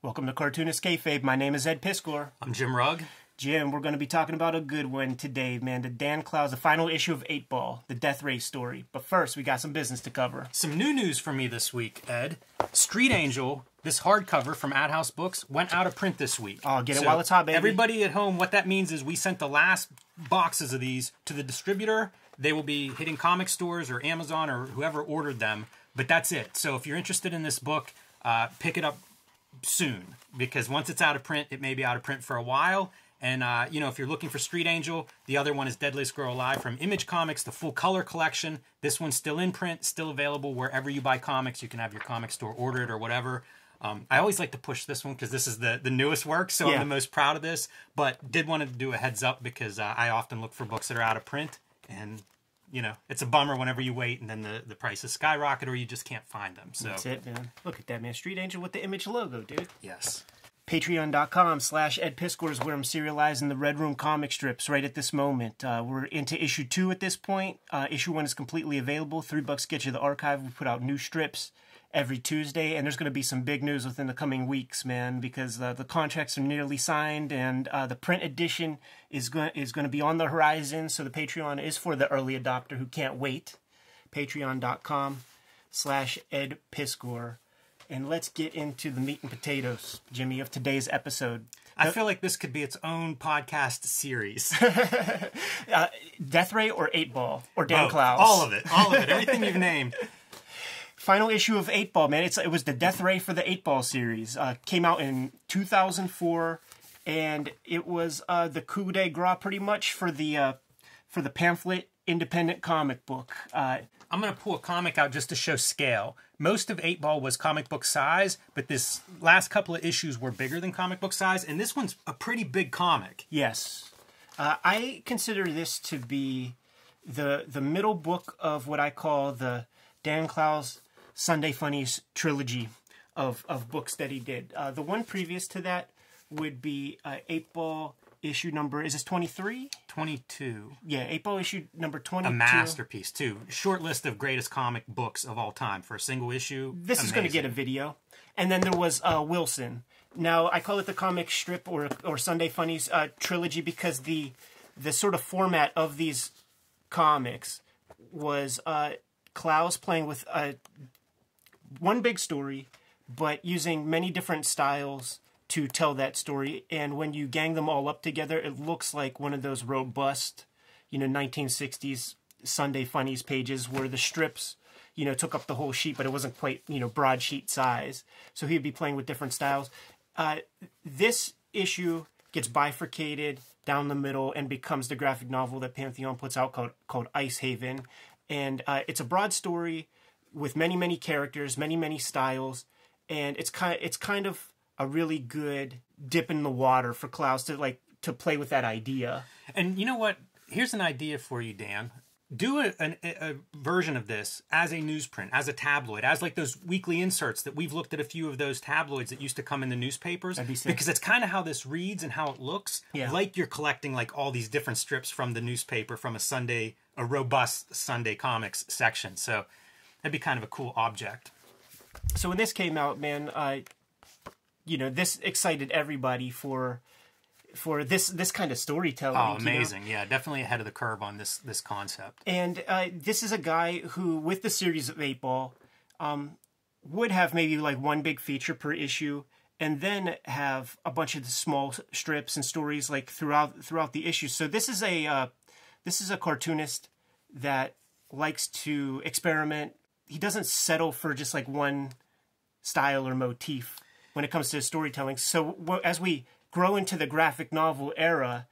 Welcome to Cartoonist Kayfabe. My name is Ed Piskor. I'm Jim Rugg. Jim, we're going to be talking about a good one today, man. The Dan Clowes, the final issue of Eightball, the Death Ray story. But first, we got some business to cover. Some new news for me this week, Ed. Street Angel, this hardcover from AdHouse Books, went out of print this week. Oh, get it while it's hot, baby. Everybody at home, what that means is we sent the last boxes of these to the distributor. They will be hitting comic stores or Amazon or whoever ordered them. But that's it. So if you're interested in this book, uh, pick it up soon because once it's out of print, it may be out of print for a while. And uh, you know, if you're looking for Street Angel, the other one is Deadliest Girl Alive from Image Comics, the full color collection. This one's still in print, still available wherever you buy comics. You can have your comic store ordered or whatever. Um, I always like to push this one because this is the the newest work, so Yeah. I'm the most proud of this. But did want to do a heads up because uh, I often look for books that are out of print, and you know, it's a bummer whenever you wait and then the the prices skyrocket or you just can't find them. So That's it, man. Look at that, man. Street Angel with the image logo, dude. yes. Patreon.com slash Ed Piskor is where I'm serializing the Red Room comic strips right at this moment. Uh, we're into issue two at this point. Uh, issue one is completely available. Three bucks get you the archive. We put out new strips every Tuesday, and there's going to be some big news within the coming weeks, man, because uh, the contracts are nearly signed, and uh, the print edition is going is going to be on the horizon. So the Patreon is for the early adopter who can't wait. Patreon.com slash Ed Piskor. And let's get into the meat and potatoes, Jimmy, of today's episode. I feel like this could be its own podcast series. Death Ray or Eightball or Dan Both. Clowes. All of it. All of it. Everything you've named. Final issue of Eightball, man. It's it was the Death Ray for the Eightball series. Uh, came out in 2004, and it was uh, the coup de grace pretty much for the uh, for the pamphlet independent comic book. Uh, I'm going to pull a comic out just to show scale. Most of Eightball was comic book size, but this last couple of issues were bigger than comic book size, and this one's a pretty big comic. Yes, uh, I consider this to be the the middle book of what I call the Dan Clowes Sunday Funnies trilogy of of books that he did. Uh, the one previous to that would be uh, Eightball issue number. Is this twenty three? 22. Yeah, Eightball issue number twenty A two. masterpiece, too. Short list of greatest comic books of all time for a single issue. This is going to get a video. And then there was uh, Wilson. Now I call it the comic strip or or Sunday Funnies uh, trilogy because the the sort of format of these comics was uh, Clowes playing with uh, one big story, but using many different styles to tell that story. And when you gang them all up together, it looks like one of those robust, you know, 1960s Sunday Funnies pages where the strips, you know, took up the whole sheet, but it wasn't quite, you know, broadsheet size. So he'd be playing with different styles. Uh, this issue gets bifurcated down the middle and becomes the graphic novel that Pantheon puts out called, called Ice Haven. And uh, it's a broad story with many, many characters, many, many styles. And it's kind it's kind of a really good dip in the water for Clowes to like to play with that idea. And you know what? Here's an idea for you, Dan. Do a, an, a version of this as a newsprint, as a tabloid, as like those weekly inserts that we've looked at a few of those tabloids that used to come in the newspapers. be sick. Because it's kind of how this reads and how it looks. Yeah. Like you're collecting like all these different strips from the newspaper from a Sunday, a robust Sunday comics section. So that'd be kind of a cool object. so when this came out, man, I, you know, this excited everybody for for this this kind of storytelling. Oh, you know? amazing! Yeah, definitely ahead of the curve on this this concept. And uh, this is a guy who, with the series of Eightball, um, would have maybe like one big feature per issue, and then have a bunch of the small strips and stories like throughout throughout the issues. So this is a uh, this is a cartoonist that likes to experiment. He doesn't settle for just like one style or motif when it comes to storytelling. So as we grow into the graphic novel era,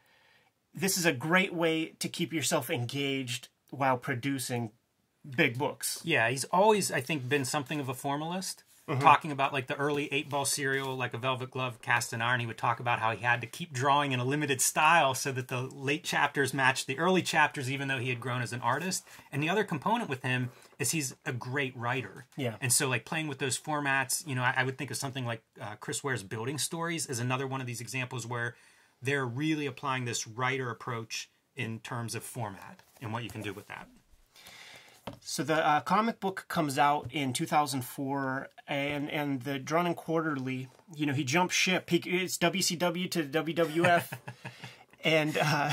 this is a great way to keep yourself engaged while producing big books. Yeah, he's always, I think, been something of a formalist. Mm-hmm. Talking about like the early Eightball serial, like a velvet glove cast in iron, he would talk about how he had to keep drawing in a limited style so that the late chapters matched the early chapters, even though he had grown as an artist. And the other component with him is he's a great writer. Yeah. And so, like playing with those formats, you know, I, I would think of something like uh, Chris Ware's Building Stories is another one of these examples where they're really applying this writer approach in terms of format and what you can do with that. So the uh, comic book comes out in 2004, and and the Drawn and Quarterly, you know, he jumped ship. He, it's WCW to WWF, and uh,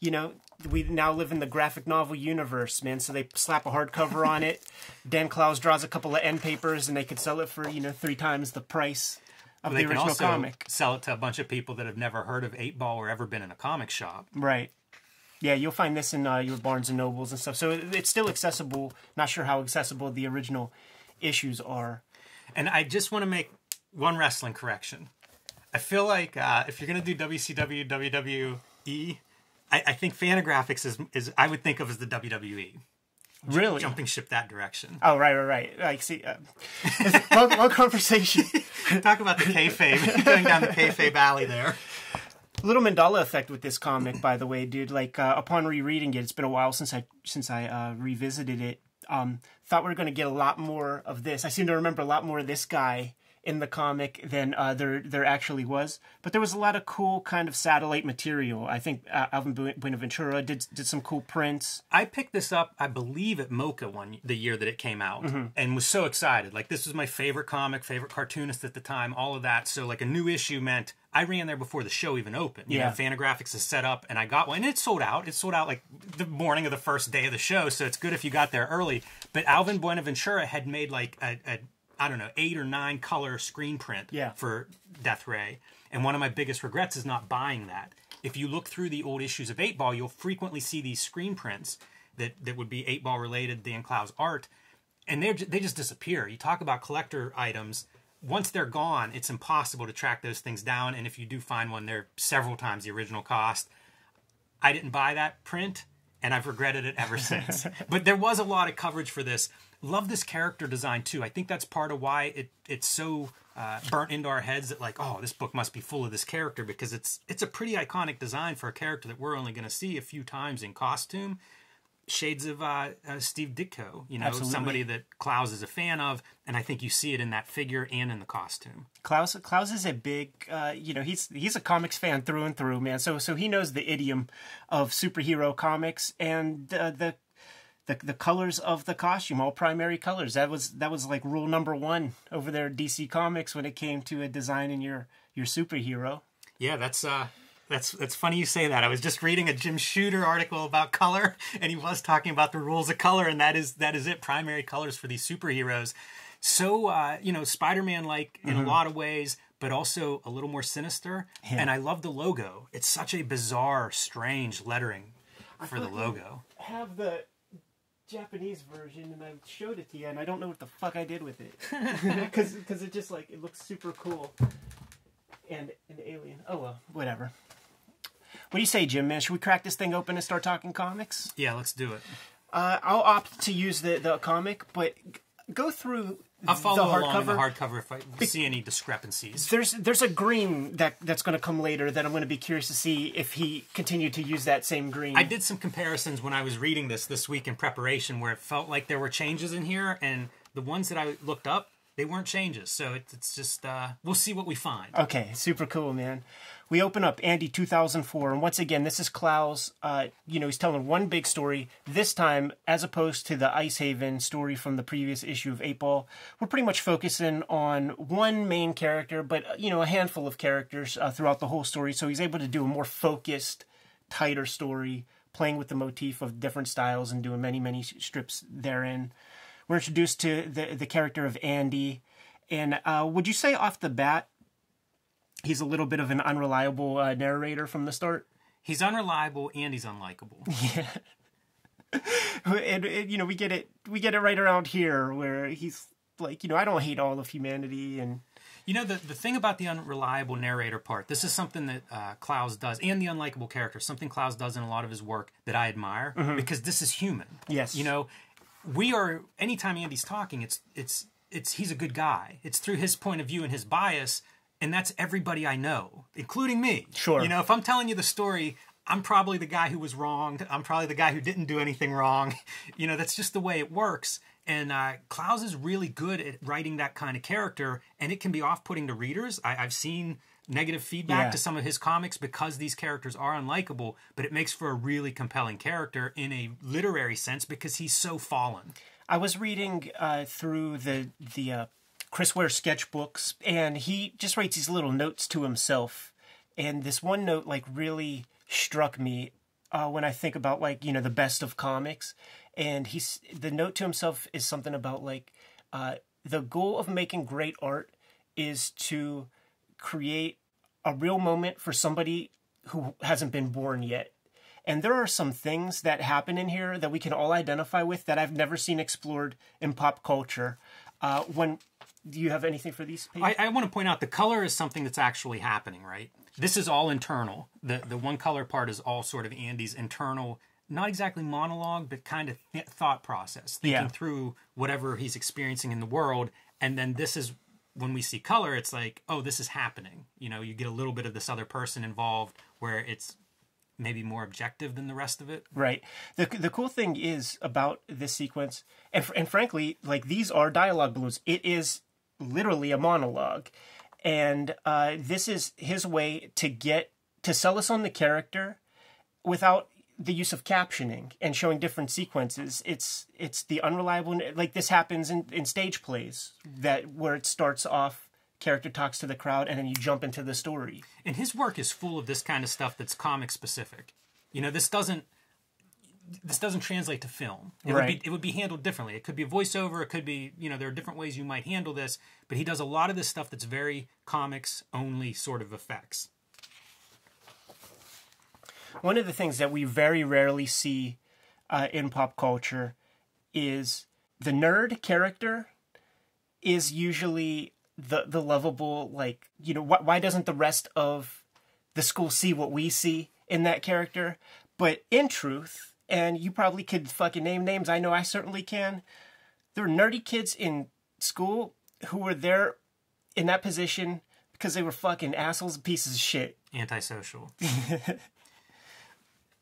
you know, we now live in the graphic novel universe, man. So they slap a hardcover on it. Dan Clowes draws a couple of end papers, and they could sell it for you know three times the price of They the original also comic. sell it to a bunch of people that have never heard of Eightball or ever been in a comic shop. Right. Yeah, you'll find this in uh, your Barnes and Nobles and stuff. So it's still accessible. Not sure how accessible the original issues are. And I just want to make one wrestling correction. I feel like uh, if you're going to do WCW, WWE, I, I think Fantagraphics is, is I would think of as the WWE. Really? Jumping ship that direction. Oh, right, right, right. Like, see, uh, long, long conversation. Talk about the kayfabe, going down the kayfabe alley there. Little Mandela effect with this comic, by the way, dude. Like uh, upon rereading it, it's been a while since I since I uh, revisited it. Um, thought we were going to get a lot more of this. I seem to remember a lot more of this guy in the comic than uh, there there actually was. But there was a lot of cool kind of satellite material. I think uh, Alvin Buenaventura did did some cool prints. I picked this up, I believe, at MoCCA one the year that it came out, and was so excited. Like this was my favorite comic, favorite cartoonist at the time, all of that. So like a new issue meant I ran there before the show even opened. You Yeah. know, Fantagraphics is set up, and I got one, and it sold out. It sold out like the morning of the first day of the show, so it's good if you got there early. But Alvin Buenaventura had made like a, a I don't know eight or nine color screen print Yeah. for Death Ray. And one of my biggest regrets is not buying that. If you look through the old issues of Eightball, you'll frequently see these screen prints that, that would be Eightball related, Dan Clowes art, and they they just disappear. You talk about collector items. Once they're gone, it's impossible to track those things down. And if you do find one, they're several times the original cost. I didn't buy that print, and I've regretted it ever since. but there was a lot of coverage for this. Love this character design too. I think that's part of why it it's so uh, burnt into our heads that like, oh, this book must be full of this character because it's it's a pretty iconic design for a character that we're only going to see a few times in costume. Shades of uh, uh, Steve Ditko, you know, Absolutely. somebody that Clowes is a fan of, and I think you see it in that figure and in the costume. Clowes Clowes is a big uh, you know he's he's a comics fan through and through man so so he knows the idiom of superhero comics and uh, the the the colors of the costume all primary colors that was that was like rule number 1 over there at DC Comics when it came to uh, designing your your superhero Yeah, that's uh that's that's funny you say that. I was just reading a Jim Shooter article about color and he was talking about the rules of color and that is that is it primary colors for these superheroes. So uh you know, Spider-Man like in a lot of ways but also a little more sinister and I love the logo. It's such a bizarre, strange lettering for the fucking- logo. have the Japanese version and I showed it to you and I don't know what the fuck I did with it. Cuz cuz it just like it looks super cool. And an alien. Oh well whatever. What do you say Jim man? Should we crack this thing open and start talking comics? Yeah, let's do it. uh, I'll opt to use the the comic but go through I'll follow the along in the hardcover hardcover if I see any discrepancies. there's there's a green that that's going to come later that I'm going to be curious to see if he continued to use that same green I did some comparisons when I was reading this this week in preparation where it felt like there were changes in here, and the ones that I looked up, they weren't changes. So it, it's just, uh, we'll see what we find. Okay, super cool, man. We open up Andy 2004, and once again, this is Clowes. Uh, you know, he's telling one big story. This time, as opposed to the Ice Haven story from the previous issue of Eightball, we're pretty much focusing on one main character, but, you know, a handful of characters uh, throughout the whole story. So he's able to do a more focused, tighter story, playing with the motif of different styles and doing many, many strips therein. We're introduced to the, the character of Andy. And uh, would you say off the bat, he's a little bit of an unreliable uh, narrator from the start. He's unreliable and he's unlikable. And, and, you know, we get it, we get it right around here where he's like, you know, I don't hate all of humanity, and You know, the, the thing about the unreliable narrator part, this is something that uh, Clowes does, and the unlikable character, something Clowes does in a lot of his work that I admire because this is human. Yes. You know, we are, anytime Andy's talking, it's, it's, it's, he's a good guy. It's through his point of view and his bias, and that's everybody I know, including me. Sure. You know, if I'm telling you the story, I'm probably the guy who was wronged. I'm probably the guy who didn't do anything wrong. You know, that's just the way it works. And uh, Clowes is really good at writing that kind of character, and it can be off-putting to readers. I, I've seen negative feedback Yeah. to some of his comics because these characters are unlikable, but it makes for a really compelling character in a literary sense because he's so fallen. I was reading uh, through the the uh, Chris Ware sketchbooks, and he just writes these little notes to himself. And this one note like really struck me uh, when I think about like you know the best of comics. And he's the note to himself is something about like uh, the goal of making great art is to create a real moment for somebody who hasn't been born yet. And there are some things that happen in here that we can all identify with that I've never seen explored in pop culture. Uh, when do you have anything for these pages? I, I want to point out the color is something that's actually happening, right? This is all internal. The the one color part is all sort of Andy's internal, not exactly monologue, but kind of th- thought process, thinking Yeah. through whatever he's experiencing in the world. And then this is when we see color, it's like, oh, this is happening. You know, you get a little bit of this other person involved where it's maybe more objective than the rest of it. Right. The the cool thing is about this sequence, and and frankly, like these are dialogue balloons. It is literally a monologue, and uh, this is his way to get to sell us on the character without the use of captioning and showing different sequences. It's it's the unreliable like this happens in in stage plays that where it starts off. Character talks to the crowd, and then you jump into the story. and his work is full of this kind of stuff that's comic specific. You know, this doesn't this doesn't translate to film. It would Right. be it would be handled differently. It could be a voiceover. It could be you know there are different ways you might handle this. But he does a lot of this stuff that's very comics only sort of effects. one of the things that we very rarely see uh, in pop culture is the nerd character is usually the the lovable like you know wh- why doesn't the rest of the school see what we see in that character but in truth and you probably could fucking name names i know i certainly can there were nerdy kids in school who were there in that position because they were fucking assholes and pieces of shit Antisocial.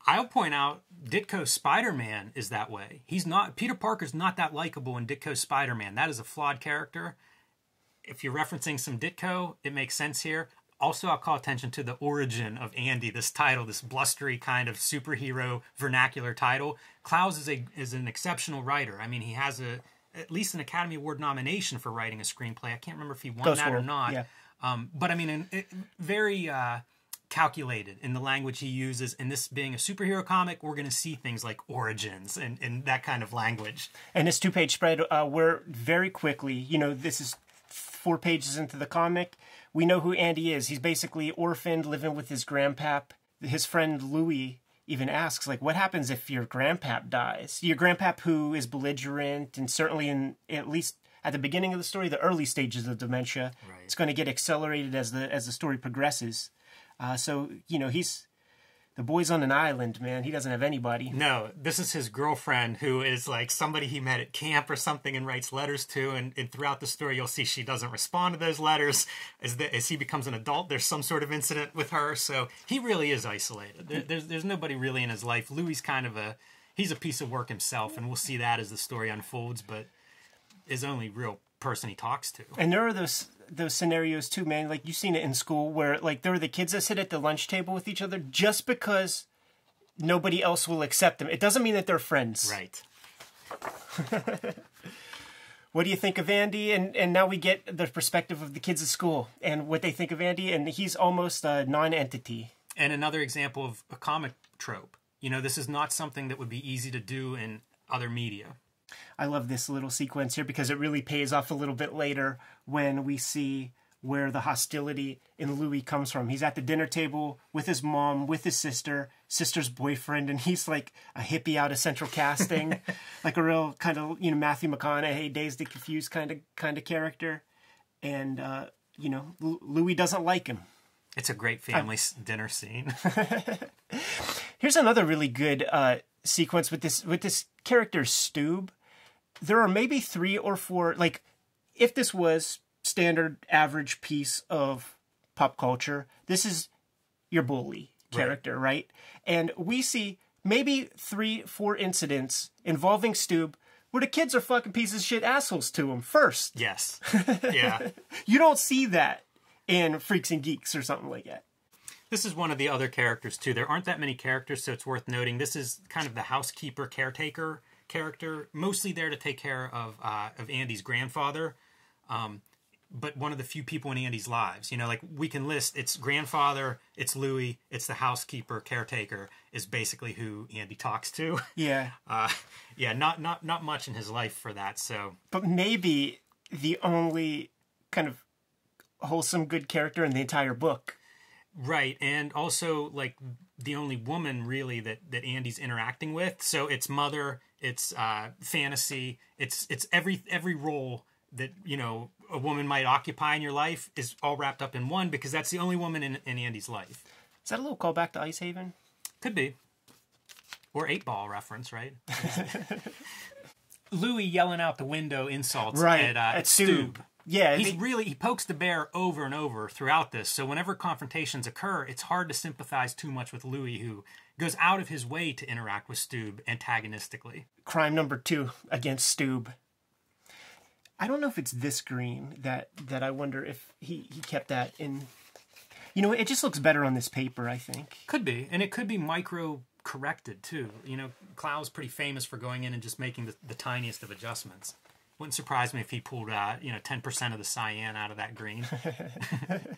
I'll point out Ditko Spider Man is that way. He's not Peter Parker's not that likable in Ditko Spider Man. That is a flawed character. If you're referencing some Ditko, it makes sense here. Also, I'll call attention to the origin of Andy, this title, this blustery kind of superhero vernacular title. Clowes is a is an exceptional writer. I mean, he has a at least an Academy Award nomination for writing a screenplay. I can't remember if he won Ghost that or not. yeah. Um, but I mean, in, very uh, calculated in the language he uses. And this being a superhero comic, we're going to see things like origins and, and that kind of language. and this two page spread uh, where very quickly you know this is four pages into the comic we know who andy is. He's basically orphaned living with his grandpap. His friend louis even asks like what happens if your grandpap dies? Your grandpap who is belligerent and certainly in at least at the beginning of the story the early stages of dementia Right. it's going to get accelerated as the as the story progresses. Uh, so you know he's the boy's on an island man he doesn't have anybody No, this is his girlfriend who is like somebody he met at camp or something and writes letters to. And, and throughout the story, you'll see she doesn't respond to those letters. As, the, as he becomes an adult, there's some sort of incident with her. So he really is isolated. There, there's, there's nobody really in his life. Louis kind of a, he's a piece of work himself. And we'll see that as the story unfolds. But his only real person he talks to. And there are those those scenarios too, man. Like you've seen it in school where like there are the kids that sit at the lunch table with each other just because nobody else will accept them. It doesn't mean that they're friends. Right. What do you think of Andy? And and now we get the perspective of the kids at school and what they think of Andy. And he's almost a non-entity. and another example of a comic trope. You know, this is not something that would be easy to do in other media. I love this little sequence here because it really pays off a little bit later when we see where the hostility in Louis comes from. He's at the dinner table with his mom, with his sister, sister's boyfriend, and he's like a hippie out of central casting, like a real kind of you know Matthew McConaughey, dazed and confused kind of kind of character. And uh, you know L- Louis doesn't like him. It's a great family s dinner scene. Here's another really good uh, sequence with this with this character Stube. There are maybe three or four like if this was standard average piece of pop culture, this is your bully character, right? And we see maybe three, four incidents involving Stube where the kids are fucking pieces of shit assholes to him first. yes. Yeah. You don't see that in Freaks and Geeks or something like that. This is one of the other characters too. There aren't that many characters, so it's worth noting. This is kind of the housekeeper caretaker character, mostly there to take care of uh, of Andy's grandfather, um, but one of the few people in Andy's lives. You know, like we can list it's grandfather, it's Louis, it's the housekeeper caretaker is basically who Andy talks to. Yeah. Uh, yeah, not not not much in his life for that. So But maybe the only kind of wholesome good character in the entire book. Right, and also like the only woman really that that Andy's interacting with. So it's mother, it's uh, fantasy, it's it's every every role that you know a woman might occupy in your life is all wrapped up in one because that's the only woman in, in Andy's life. Is that a little callback to Ice Haven? Could be, or Eightball reference, right? Louis yelling out the window insults Right, at, uh, at Stoob. Yeah, he's really he pokes the bear over and over throughout this. So whenever confrontations occur, it's hard to sympathize too much with Louis, who goes out of his way to interact with Stoob antagonistically. crime number two against Stoob. I don't know if it's this green that that I wonder if he he kept that in. You know, it just looks better on this paper. I think. Could be, and it could be micro corrected too. You know, Clowes pretty famous for going in and just making the, the tiniest of adjustments. Wouldn't surprise me if he pulled uh, you know ten percent of the cyan out of that green.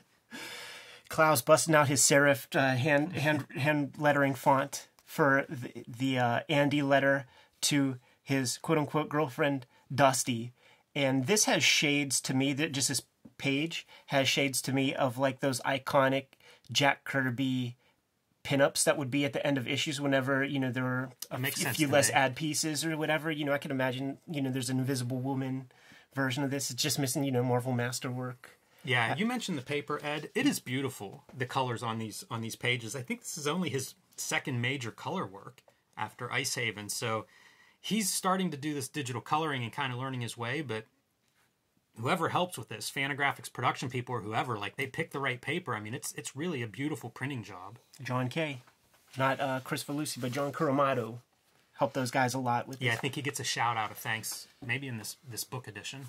Clowes busting out his serif uh, hand hand hand lettering font for the, the uh, Andy letter to his quote unquote girlfriend Dusty, and this has shades to me that just this page has shades to me of like those iconic Jack Kirby pinups that would be at the end of issues whenever you know there were a, few- sense few to less me. ad pieces or whatever. You know, I can imagine you know there's an Invisible Woman version of this. It's just missing you know Marvel Masterwork. Yeah, you mentioned the paper, Ed. It is beautiful. The colors on these on these pages. I think this is only his second major color work after Ice Haven. So he's starting to do this digital coloring and kind of learning his way. But whoever helps with this, Fantagraphics production people or whoever, like they pick the right paper. I mean, it's it's really a beautiful printing job. John Kay, not uh, Chris Falusi, but John Kuramoto helped those guys a lot with Yeah, I think he gets a shout out of thanks maybe in this this book edition.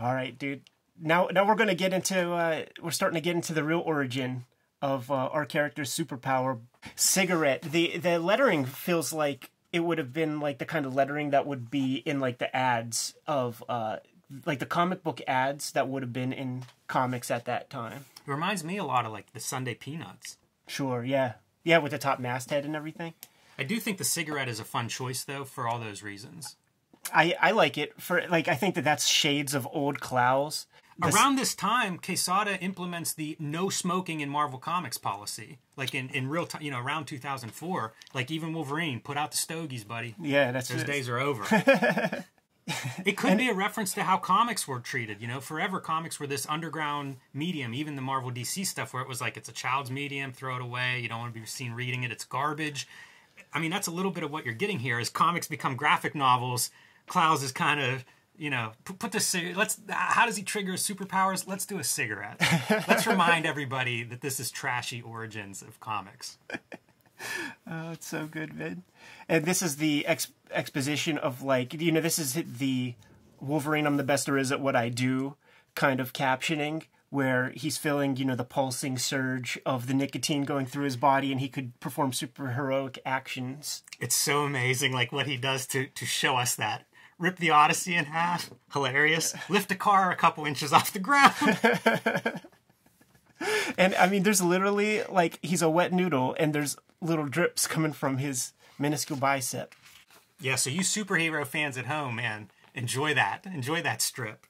All right, dude. Now, now we're gonna get into uh, we're starting to get into the real origin of uh, our character's superpower, cigarette. The the lettering feels like it would have been like the kind of lettering that would be in like the ads of uh, like the comic book ads that would have been in comics at that time. It reminds me a lot of like the Sunday Peanuts. Sure, yeah, yeah, with the top masthead and everything. I do think the cigarette is a fun choice though for all those reasons. I I like it for like I think that that's shades of old Clowes. The Around this time, Quesada implements the no smoking in Marvel Comics policy. Like in, in real time, you know, around 2004, like even Wolverine, put out the stogies, buddy. Yeah, that's Those days are over. it could be a reference to how comics were treated. You know, forever comics were this underground medium, even the Marvel DC stuff where it was like it's a child's medium, throw it away, you don't want to be seen reading it, it's garbage. I mean, that's a little bit of what you're getting here. As comics become graphic novels, Clowes is kind of, you know, put, cig- let's. How does he trigger his superpowers? Let's do a cigarette. let's remind everybody that this is trashy origins of comics. Oh, it's so good, man. And this is the ex- exposition of like you know this is the Wolverine. I'm the best there is at what I do kind of captioning where he's feeling you know the pulsing surge of the nicotine going through his body and he could perform superheroic actions. It's so amazing, like what he does to to show us that. Rip the Odyssey in half, hilarious. Lift a car a couple inches off the ground. And I mean, there's literally like he's a wet noodle, and there's little drips coming from his minuscule bicep. yeah, so you superhero fans at home, man, enjoy that. Enjoy that strip.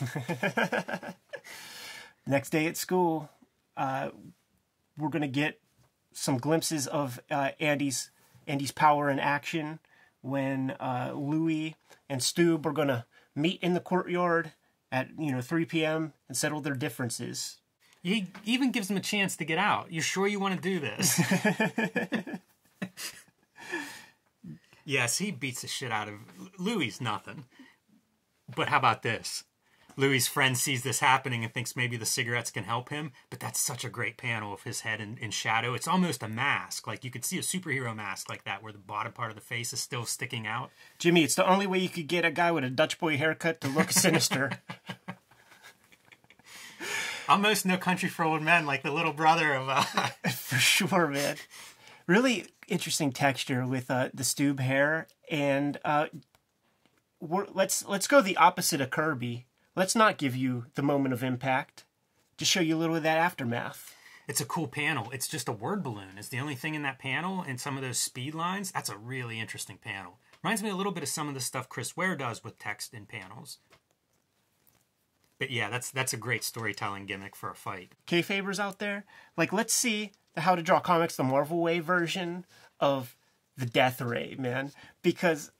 Next day at school, uh, we're gonna get some glimpses of uh, Andy's Andy's power in action when uh, Louis and Stoob are gonna meet in the courtyard at you know 3 p.m. and settle their differences. He even gives him a chance to get out. You sure you want to do this? yes, he beats the shit out of Louis. Nothing. But how about this? Louis' friend sees this happening and thinks maybe the cigarettes can help him, but that's such a great panel of his head in, in shadow. It's almost a mask. Like you could see a superhero mask like that, where the bottom part of the face is still sticking out. Jimmy, it's the only way you could get a guy with a Dutch boy haircut to look sinister. Almost no country for old men, like the little brother of. Uh... For sure, man. Really interesting texture with uh, the Stoob hair, and uh, we're, let's let's go the opposite of Kirby. Let's not give you the moment of impact. Just show you a little of that aftermath. It's a cool panel. It's just a word balloon. It's the only thing in that panel, and some of those speed lines. That's a really interesting panel. Reminds me a little bit of some of the stuff Chris Ware does with text in panels. But yeah, that's that's a great storytelling gimmick for a fight. Kayfabers out there, like let's see the How to Draw Comics the Marvel Way version of the Death Ray, man, because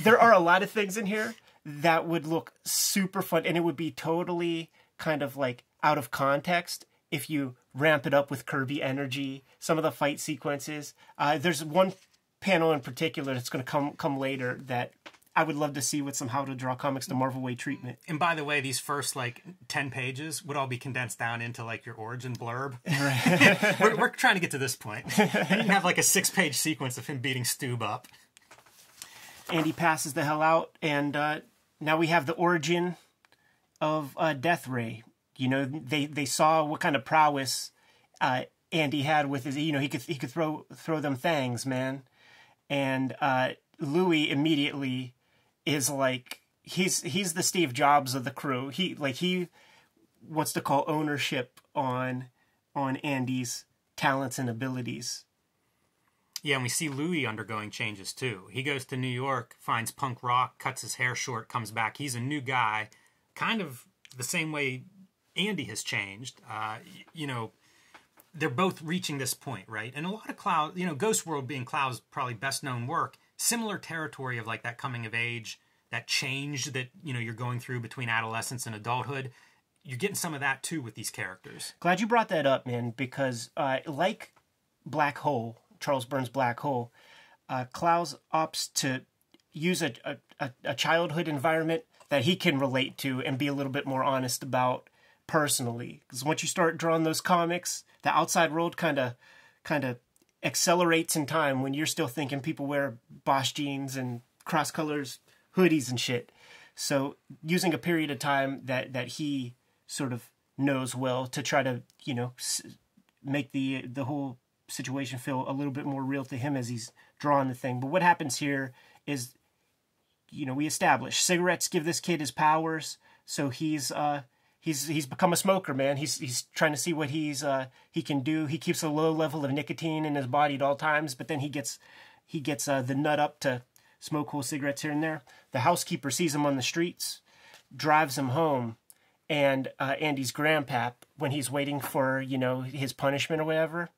there are a lot of things in here that would look super fun, and it would be totally kind of like out of context if you ramp it up with Kirby energy. Some of the fight sequences. Uh, there's one panel in particular that's going to come come later that I would love to see with some How to Draw Comics the Marvel Way treatment. And by the way, these first like ten pages would all be condensed down into like your origin blurb. we're, we're, trying to get to this point. you have like a six-page sequence of him beating Stoob up. Andy passes the hell out, and uh, now we have the origin of uh, Death Ray. You know, they they saw what kind of prowess uh, Andy had with his. You know, he could he could throw throw them things, man. And uh, Louis immediately is like he's he's the Steve Jobs of the crew. He like he wants to call ownership on on Andy's talents and abilities. Yeah, and we see Louis undergoing changes too. He goes to New York, finds punk rock, cuts his hair short, comes back. He's a new guy, kind of the same way Andy has changed. Uh, you know, they're both reaching this point, right? And a lot of Clowes, you know, Ghost World being Clowes' probably best known work, similar territory of like that coming of age, that change that you know you're going through between adolescence and adulthood. You're getting some of that too with these characters. Glad you brought that up, man, because uh, like Black Hole, Charles Burns' Black Hole, uh, Clowes opts to use a, a, a childhood environment that he can relate to and be a little bit more honest about personally. Because once you start drawing those comics, the outside world kind of kind of accelerates in time when you're still thinking people wear Boss jeans and cross colors hoodies and shit. So using a period of time that that he sort of knows well to try to you know make the the whole situation feel a little bit more real to him as he's drawing the thing. But what happens here is, you know, we establish cigarettes give this kid his powers, so he's uh he's he's become a smoker, man. He's he's trying to see what he's uh, he can do. He keeps a low level of nicotine in his body at all times, but then he gets he gets uh, the nut up to smoke cool cigarettes here and there. The housekeeper sees him on the streets, drives him home, and uh, Andy's grandpap, when he's waiting for you know his punishment or whatever,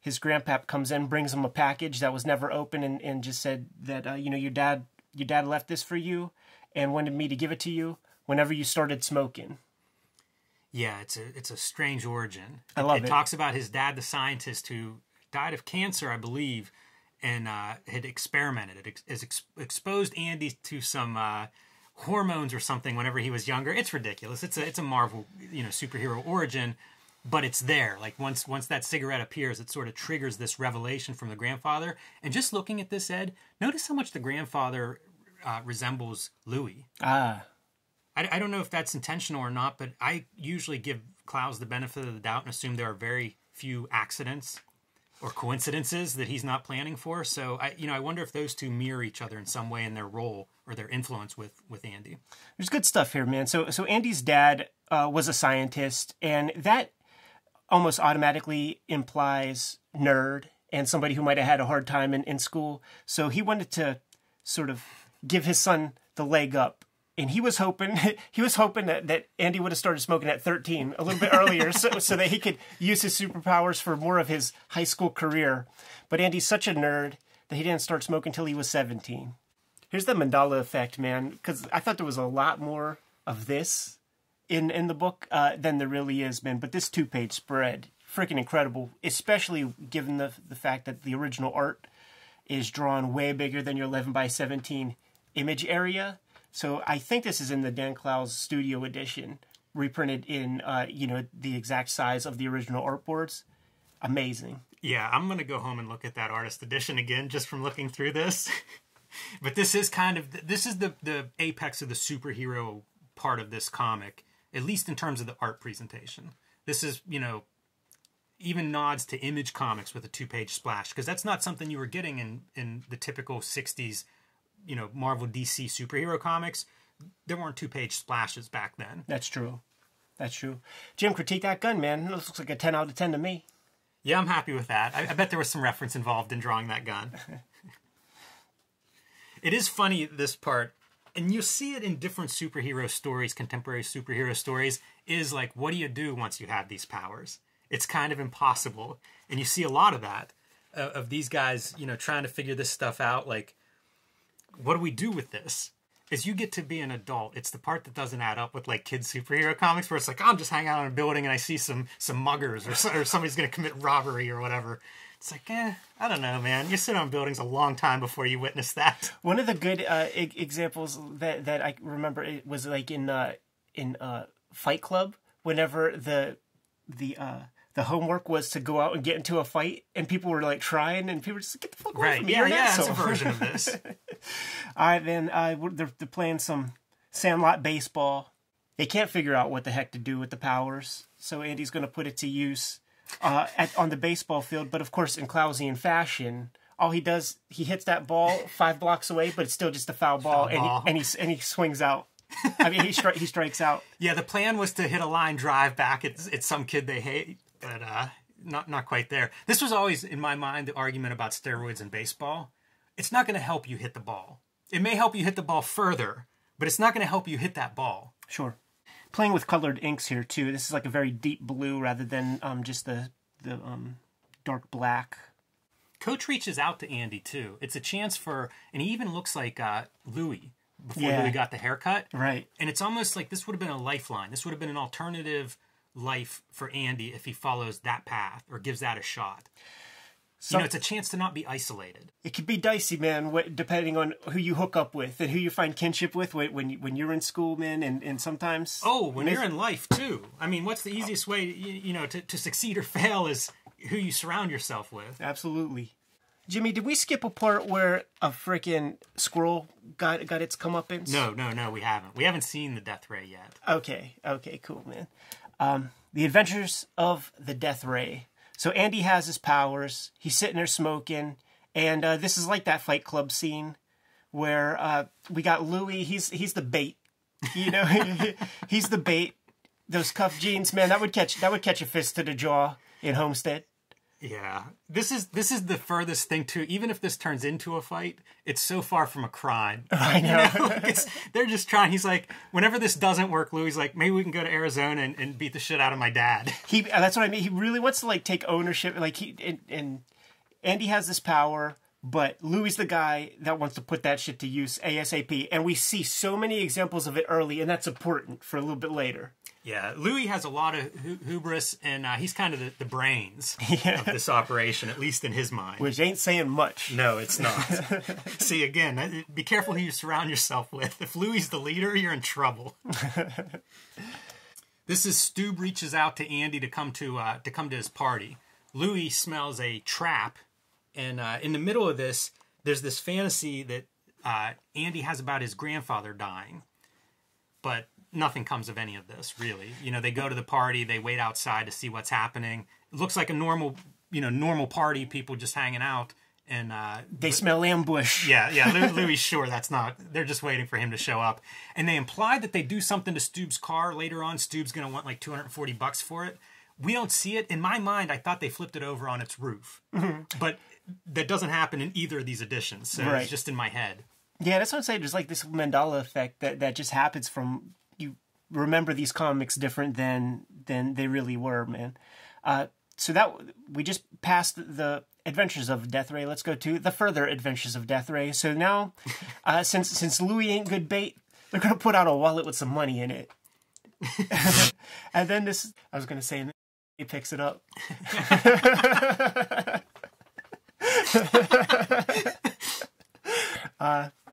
his grandpap comes in, brings him a package that was never open, and, and just said that uh, you know your dad your dad left this for you, and wanted me to give it to you whenever you started smoking. Yeah, it's a it's a strange origin. I love it. It talks about his dad, the scientist who died of cancer, I believe, and uh, had experimented. It ex- exposed Andy to some uh, hormones or something whenever he was younger. It's ridiculous. It's a it's a Marvel you know superhero origin, but it's there. Like once once that cigarette appears, it sort of triggers this revelation from the grandfather. And just looking at this, Ed, notice how much the grandfather uh, resembles Louis. Ah. I, I don't know if that's intentional or not, but I usually give Clowes the benefit of the doubt and assume there are very few accidents or coincidences that he's not planning for. So I, you know, I wonder if those two mirror each other in some way in their role or their influence with with Andy. There's good stuff here, man. So so Andy's dad uh, was a scientist, and that almost automatically implies nerd and somebody who might have had a hard time in, in school. So he wanted to sort of give his son the leg up and he was hoping he was hoping that, that Andy would have started smoking at 13 a little bit earlier so, so that he could use his superpowers for more of his high school career. But Andy's such a nerd that he didn't start smoking until he was 17 here's the Mandela effect man because I thought there was a lot more of this in in the book uh, than there really is man. But this two page spread freaking incredible especially given the the fact that the original art is drawn way bigger than your 11 by 17 image area so I think this is in the Dan Clowes Studio Edition, reprinted in uh, you know the exact size of the original artboards. Amazing. Yeah, I'm gonna go home and look at that artist edition again just from looking through this. but this is kind of this is the the apex of the superhero part of this comic, at least in terms of the art presentation. This is, you know, even nods to image comics with a two page splash because that's not something you were getting in in the typical 60s you know marvel dc superhero comics there weren't two page splashes back then That's true. That's true. Jim, critique that gun, man. It looks like a 10 out of 10 to me. yeah i'm happy with that i, I bet there was some reference involved in drawing that gun it is funny this part and you see it in different superhero stories contemporary superhero stories is like what do you do once you have these powers it's kind of impossible and you see a lot of that uh, of these guys you know trying to figure this stuff out like what do we do with this? As you get to be an adult. It's the part that doesn't add up with like kids superhero comics where it's like oh, i'm just hanging out in a building and i see some some muggers or, or somebody's going to commit robbery or whatever. It's like eh i don't know man. You sit on buildings a long time before you witness that. One of the good uh, examples that, that I remember it was like in uh, in uh, Fight Club. Whenever the the uh, the homework was to go out and get into a fight, and people were like trying, and people were just like, get the fuck away right from me, yeah you're yeah that's a version of this All right, then uh, they're, they're playing some Sandlot baseball. They can't figure out what the heck to do with the powers, so Andy's going to put it to use uh, at, on the baseball field. But of course, in Clowesian fashion, all he does he hits that ball five blocks away, but it's still just a foul ball, and, ball. He, and he and he swings out. I mean, he stri- he strikes out. Yeah, the plan was to hit a line drive back at, at some kid they hate, but uh, not not quite there. This was always in my mind the argument about steroids in baseball. It's not going to help you hit the ball. It may help you hit the ball further, but it's not going to help you hit that ball. Sure. Playing with colored inks here too. This is like a very deep blue rather than um, just the the um, dark black. Coach reaches out to Andy too. It's a chance for, and he even looks like uh, Louis before Yeah. Louis got the haircut. Right. And it's almost like this would have been a lifeline. This would have been an alternative life for Andy if he follows that path or gives that a shot. you know, it's a chance to not be isolated. It could be dicey, man, depending on who you hook up with and who you find kinship with when when, you, when you're in school, man, and, and sometimes. Oh, when you're in life too. I mean, what's the easiest way, you, you know, to, to succeed or fail is who you surround yourself with. Absolutely. Jimmy, did we skip a part where a freaking squirrel got got its comeuppance? No, no, no, we haven't. We haven't seen the death ray yet. Okay, okay, cool, man. Um, the Adventures of the Death Ray. So Andy has his powers. He's sitting there smoking, and uh, this is like that Fight Club scene where uh, we got Louis. He's he's the bait. You know, he's the bait. Those cuff jeans, man, that would catch that would catch a fist to the jaw in Homestead. Yeah, this is this is the furthest thing too. Even if this turns into a fight, it's so far from a crime. I know. it's, they're just trying. He's like, whenever this doesn't work, Louis like, maybe we can go to Arizona and, and beat the shit out of my dad. he uh, that's what I mean. He really wants to like take ownership. Like he and, and Andy has this power, but Louis the guy that wants to put that shit to use ASAP. And we see so many examples of it early, and that's important for a little bit later. Yeah, Louis has a lot of hu- hubris, and uh, he's kind of the, the brains of this operation, at least in his mind. Which ain't saying much. No, it's not. See, again, be careful who you surround yourself with. If Louis the leader, you're in trouble. this is Stube reaches out to Andy to come to uh, to come to his party. Louis smells a trap, and uh, in the middle of this, there's this fantasy that uh, Andy has about his grandfather dying, but nothing comes of any of this really. You know, they go to the party, they wait outside to see what's happening. It looks like a normal, you know, normal party, people just hanging out, and uh, They smell ambush. yeah, yeah. Lou- Louis sure that's not. They're just waiting for him to show up, and they imply that they do something to Stube's car later on. Stube's going to want like 240 bucks for it. We don't see it. In my mind, I thought they flipped it over on its roof, but that doesn't happen in either of these editions. So Right. it's just in my head. Yeah, that's what I'm saying. There's like this Mandela effect that, that just happens from remember these comics different than than they really were, man. Uh, so that we just passed the Adventures of Death Ray. Let's go to the further Adventures of Death Ray. So now, uh, since since Louis ain't good bait, they're gonna put out a wallet with some money in it. and then this, I was gonna say, and he picks it up.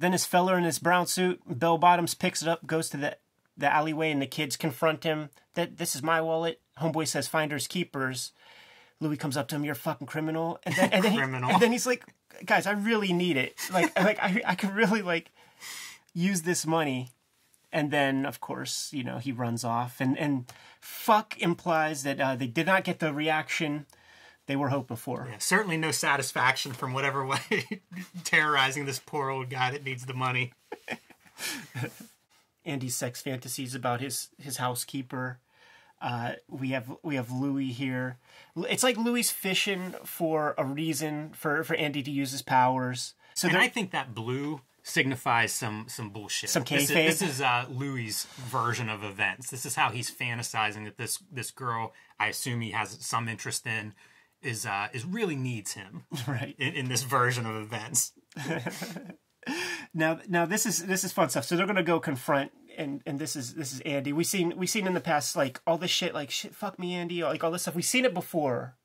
Then his feller in his brown suit, bell bottoms, picks it up, goes to the the alleyway, and the kids confront him. That this is my wallet. Homeboy says finders keepers. Louis comes up to him, "You're a fucking criminal," and then and then, he, Criminal. and then he's like, "Guys, I really need it. Like like I I could really like use this money." and then of course you know he runs off, and and fuck implies that uh, they did not get the reaction they were hoping for. Yeah, certainly no satisfaction from whatever way terrorizing this poor old guy that needs the money. Andy's sex fantasies about his his housekeeper. Uh, we have we have Louis here. It's like Louis fishing for a reason for for Andy to use his powers. So And I think that blue signifies some some bullshit. Some This is, this is uh, Louis' version of events. This is how he's fantasizing that this this girl, I assume he has some interest in, is uh, is really needs him right in, in this version of events. now now this is this is fun stuff. So they're gonna go confront and and this is this is Andy. We seen we seen in the past like all this shit like shit fuck me Andy like all this stuff. We've seen it before,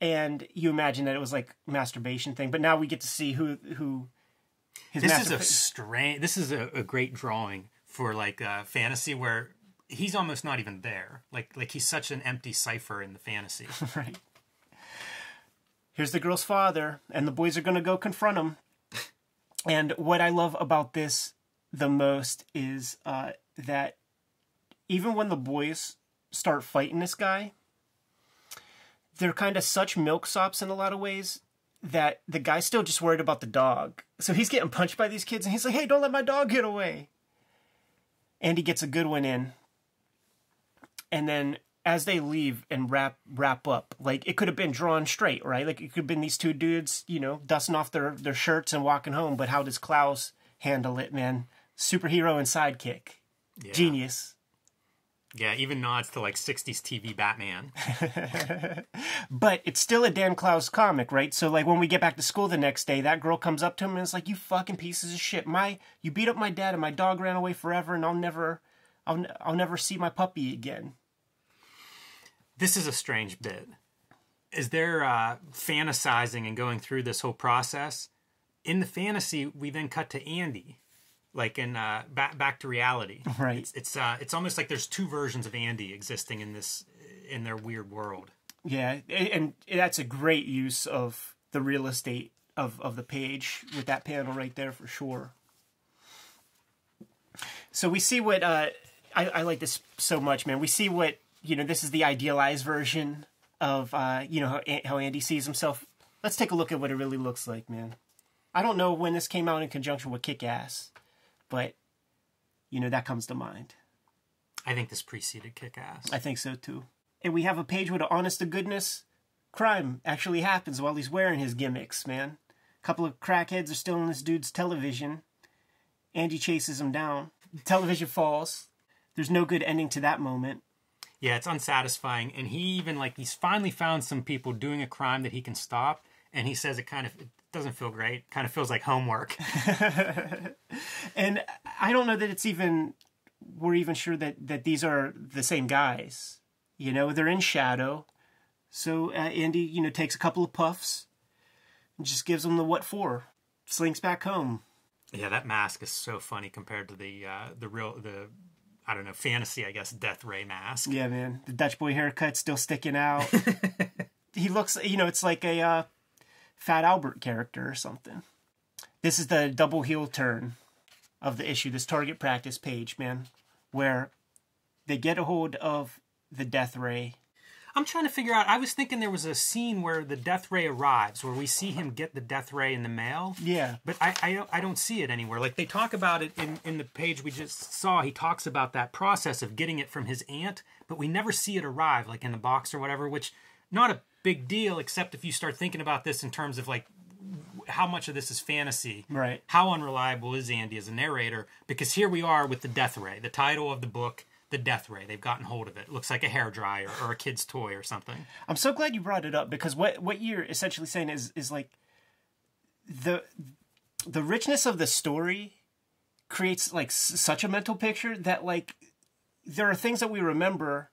and you imagine that it was like masturbation thing, but now we get to see who who. His This is a strange. This is a, a great drawing for like uh, fantasy where he's almost not even there. Like like he's such an empty cipher in the fantasy. Right. Here's the girl's father, and the boys are going to go confront him. And what I love about this the most is uh, that even when the boys start fighting this guy, they're kind of such milksops in a lot of ways that the guy's still just worried about the dog. So he's getting punched by these kids, and he's like, hey, don't let my dog get away. And he gets a good one in and then as they leave and wrap wrap up, like it could have been drawn straight, right? Like it could have been these two dudes, you know, dusting off their their shirts and walking home. But how does Clowes handle it, man? Superhero and sidekick, Yeah. genius. Yeah, even nods to like '60s TV Batman. But it's still a Dan Clowes comic, right? So like when we get back to school the next day, that girl comes up to him and is like, "You fucking pieces of shit! My you beat up my dad and my dog ran away forever, and I'll never, I'll I'll never see my puppy again." This is a strange bit. Is there uh, fantasizing and going through this whole process? In the fantasy, we then cut to Andy, like in uh, back back to reality. Right. It's it's, uh, it's almost like there's two versions of Andy existing in this in their weird world. Yeah, and that's a great use of the real estate of, of the page with that panel right there for sure. So we see what uh, I, I like this so much, man. We see what you know. This is the idealized version of uh, you know how, how Andy sees himself. Let's take a look at what it really looks like, man. I don't know when this came out in conjunction with Kick Ass, but you know that comes to mind. I think this preceded Kick Ass. I think so too. And we have a page with an honest to goodness crime actually happens while he's wearing his gimmicks, man. A couple of crackheads are stealing this dude's television. Andy chases him down. The television falls. There's no good ending to that moment. Yeah, it's unsatisfying. And he even like he's finally found some people doing a crime that he can stop, and he says it kind of it doesn't feel great. Kind of feels like homework. And I don't know that it's even we're even sure that that these are the same guys. You know, they're in shadow. So uh, Andy, you know, takes a couple of puffs and just gives them the what for. Slinks back home. yeah, that mask is so funny compared to the uh, the real the I don't know fantasy I guess Death Ray mask. Yeah, man. The Dutch boy haircut still sticking out. he looks, you know, it's like a uh, Fat Albert character or something. This is the double heel turn of the issue, this target practice page, man, where they get a hold of the Death Ray. I'm trying to figure out. I was thinking there was a scene where the Death Ray arrives, where we see him get the Death Ray in the mail. Yeah. But I, I don't I don't see it anywhere. Like they talk about it in, in the page we just saw. He talks about that process of getting it from his aunt, but we never see it arrive, like in the box or whatever. Which not a big deal, except if you start thinking about this in terms of like how much of this is fantasy. Right. How unreliable is Andy as a narrator? Because here we are with the Death Ray, the title of the book. The Death Ray. They've gotten hold of it. Looks like a hair dryer or a kid's toy or something. I'm so glad you brought it up because what what you're essentially saying is is like the the richness of the story creates like s- such a mental picture that like there are things that we remember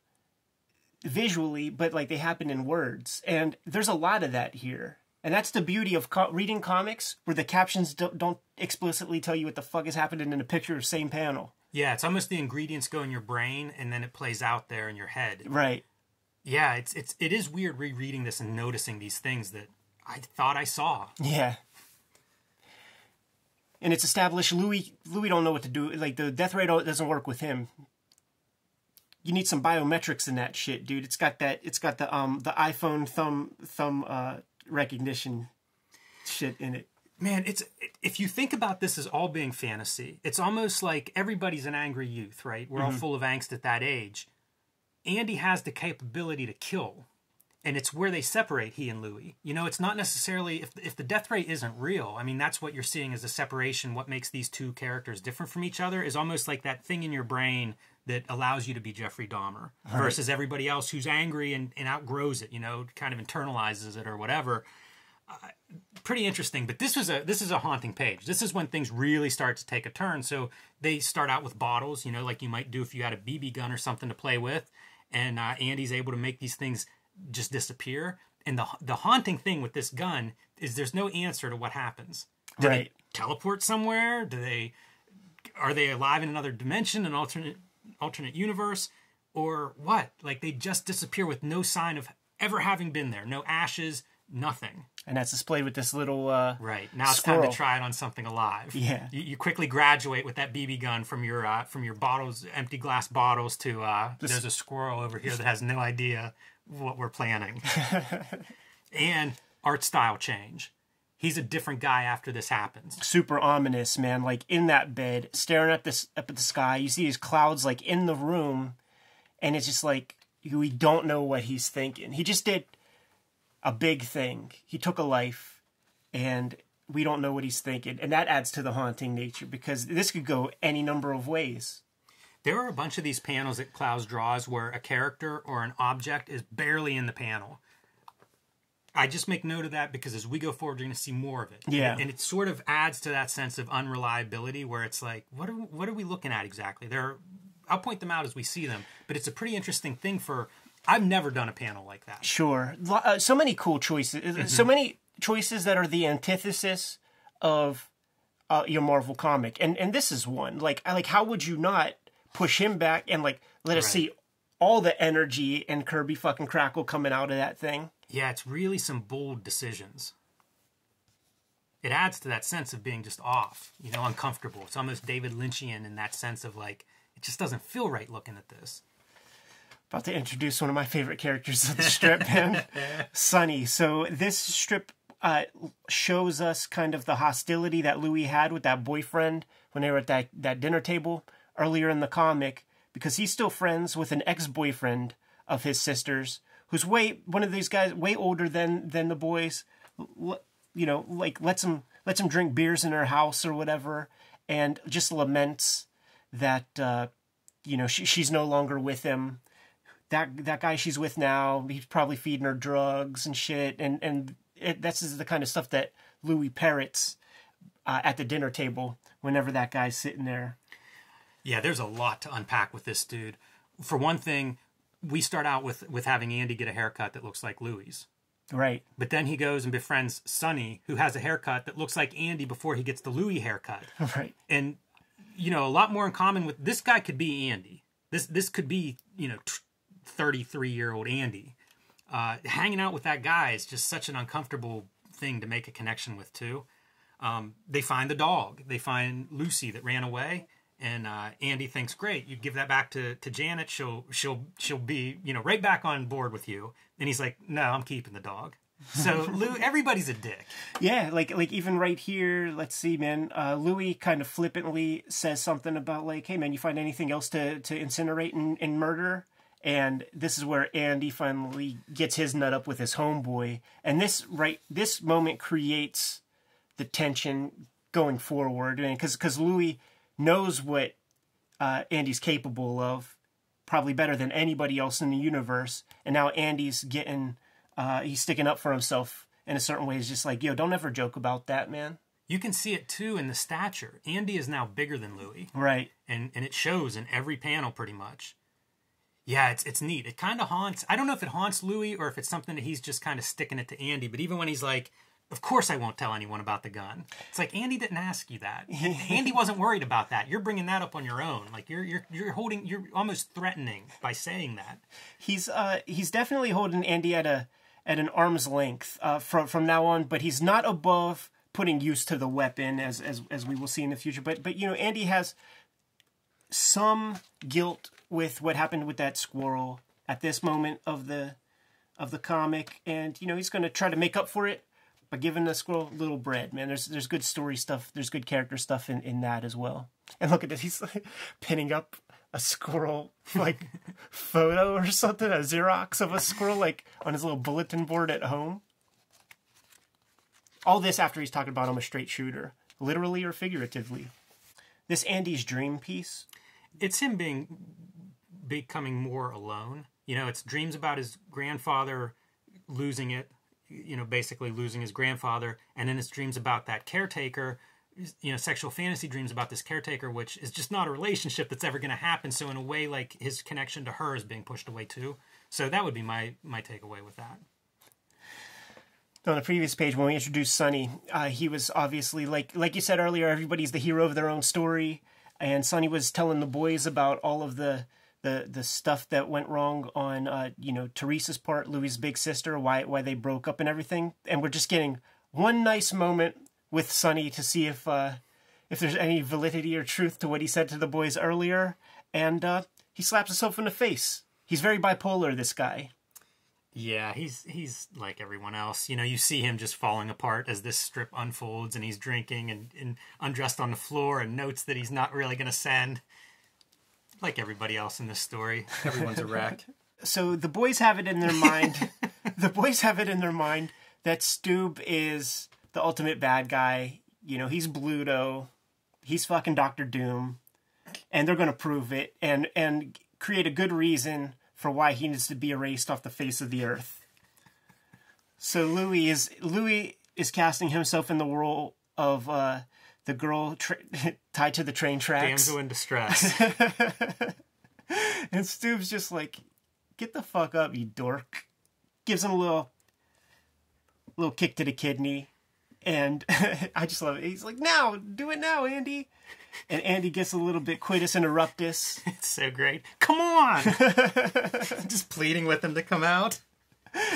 visually but like they happen in words and there's a lot of that here and that's the beauty of co- reading comics where the captions don't, don't explicitly tell you what the fuck is happening in a picture or same panel Yeah, it's almost the ingredients go in your brain and then it plays out there in your head. right Yeah, it's it's it is weird rereading this and noticing these things that I thought I saw. Yeah. and it's established Louis Louis don't know what to do. Like the death ray doesn't work with him. You need some biometrics in that shit, dude. It's got that. It's got the um the iPhone thumb thumb uh recognition shit in it. Man, it's if you think about this as all being fantasy, it's almost like everybody's an angry youth, right? We're all mm-hmm. full of angst at that age. Andy has the capability to kill, and it's where they separate he and Louis. You know, it's not necessarily if if the death ray isn't real. I mean, that's what you're seeing as a separation. What makes these two characters different from each other is almost like that thing in your brain that allows you to be Jeffrey Dahmer versus everybody else who's angry and, and outgrows it. You know, kind of internalizes it or whatever pretty interesting. But this was a this is a haunting page. This is when things really start to take a turn. So they start out with bottles, you know, like you might do if you had a BB gun or something to play with, and uh, Andy's able to make these things just disappear. And the the haunting thing with this gun is there's no answer to what happens. Do Right. they teleport somewhere? Do they are they alive in another dimension, an alternate alternate universe, or what? Like they just disappear with no sign of ever having been there. No ashes, nothing. And that's displayed with this little uh Right now, it's time to try it on something alive. Yeah. you, you quickly graduate with that BB gun from your uh, from your bottles, empty glass bottles, to uh, there's a squirrel over here that has no idea what we're planning, and art style change. He's a different guy after this happens. super ominous, man. Like in that bed, staring at this up at the sky. You see these clouds like in the room, and it's just like we don't know what he's thinking. He just did a big thing. He took a life, and we don't know what he's thinking, and that adds to the haunting nature because this could go any number of ways. There are a bunch of these panels that Clowes draws where a character or an object is barely in the panel. I just make note of that because as we go forward, you're going to see more of it. Yeah. and it sort of adds to that sense of unreliability where it's like, what are what are we looking at exactly? There, I'll point them out as we see them, but it's a pretty interesting thing for. I've never done a panel like that. Sure, uh, so many cool choices. So many choices that are the antithesis of uh, your Marvel comic, and and this is one. Like, like, how would you not push him back and like let us Right. see all the energy and Kirby fucking crackle coming out of that thing? Yeah, it's really some bold decisions. It adds to that sense of being just off, you know, uncomfortable. It's almost David Lynchian in that sense of like, it just doesn't feel right looking at this. About to introduce one of my favorite characters of the strip, man, Sonny. So this strip uh, shows us kind of the hostility that Louis had with that boyfriend when they were at that, that dinner table earlier in the comic, because he's still friends with an ex-boyfriend of his sister's, who's way one of these guys way older than than the boys. L- you know, like lets him lets him drink beers in her house or whatever, and just laments that uh, you know she, she's no longer with him that that guy she's with now, he's probably feeding her drugs and shit, and and it, this is the kind of stuff that Louis parrots uh, at the dinner table whenever that guy's sitting there. Yeah, there's a lot to unpack with this dude. For one thing, we start out with with having Andy get a haircut that looks like Louis. Right. But then he goes and befriends Sonny, who has a haircut that looks like Andy before he gets the Louis haircut. Right. And you know, a lot more in common with this guy could be Andy. This this could be, you know, t- 33 year old Andy. Uh, hanging out with that guy is just such an uncomfortable thing to make a connection with, too. Um, they find the dog, they find Lucy that ran away. And uh, Andy thinks, great, you give that back to, to Janet. She'll she'll she'll be you know right back on board with you. And he's like, no, I'm keeping the dog. So Lou, everybody's a dick. Yeah, like like even right here, let's see, man. Uh, Louis kind of flippantly says something about like, "Hey, man, you find anything else to to incinerate and, and murder?" And this is where Andy finally gets his nut up with his homeboy, and this right this moment creates the tension going forward, and because because Louis knows what uh, Andy's capable of, probably better than anybody else in the universe, and now Andy's getting uh, he's sticking up for himself in a certain way. He's just like, yo, don't ever joke about that, man. You can see it too in the stature. Andy is now bigger than Louis. Right. and and it shows in every panel pretty much. Yeah, it's it's neat. It kind of haunts. I don't know if it haunts Louis or if it's something that he's just kind of sticking it to Andy. But even when he's like, "Of course I won't tell anyone about the gun," it's like Andy didn't ask you that. Andy wasn't worried about that. You're bringing that up on your own. Like you're you're you're holding. You're almost threatening by saying that. He's uh he's definitely holding Andy at a at an arm's length uh, from from now on, but he's not above putting use to the weapon as as as we will see in the future. But but you know, Andy has some guilt with what happened with that squirrel at this moment of the of the comic, and you know he's going to try to make up for it by giving the squirrel a little bread. Man, there's there's good story stuff, there's good character stuff in in that as well. And look at this, he's like pinning up a squirrel like photo or something, a Xerox of a squirrel like on his little bulletin board at home. All this after he's talking about I'm a straight shooter, literally or figuratively. This Andy's dream piece. It's him being becoming more alone. You know, it's dreams about his grandfather losing it, you know, basically losing his grandfather, and then it's dreams about that caretaker, you know, sexual fantasy dreams about this caretaker, which is just not a relationship that's ever going to happen. So in a way, like his connection to her is being pushed away too. So that would be my my takeaway with that. On the previous page, when we introduced Sonny, uh, he was obviously like like you said earlier. Everybody's the hero of their own story, and Sonny was telling the boys about all of the the the stuff that went wrong on uh, you know Teresa's part, Louis' big sister, why why they broke up and everything. And we're just getting one nice moment with Sonny to see if uh, if there's any validity or truth to what he said to the boys earlier. And uh, he slaps himself in the face. He's very bipolar, this guy. Yeah, he's he's like everyone else. You know, you see him just falling apart as this strip unfolds, and he's drinking and, and undressed on the floor, and notes that he's not really going to send. Like everybody else in this story, everyone's a wreck. so the boys have it in their mind. the boys have it in their mind that Stoob is the ultimate bad guy. You know, he's Bluto. He's fucking Doctor Doom, and they're going to prove it and and create a good reason for why he needs to be erased off the face of the earth. So Louis is Louis is casting himself in the role of uh, the girl tra- tied to the train tracks. Damsel in distress. and Stoob's just like, "Get the fuck up, you dork!" Gives him a little, little kick to the kidney, and I just love it. He's like, "Now, do it now, Andy." And Andy gets a little bit coitus interruptus. it's so great. Come on! just pleading with him to come out.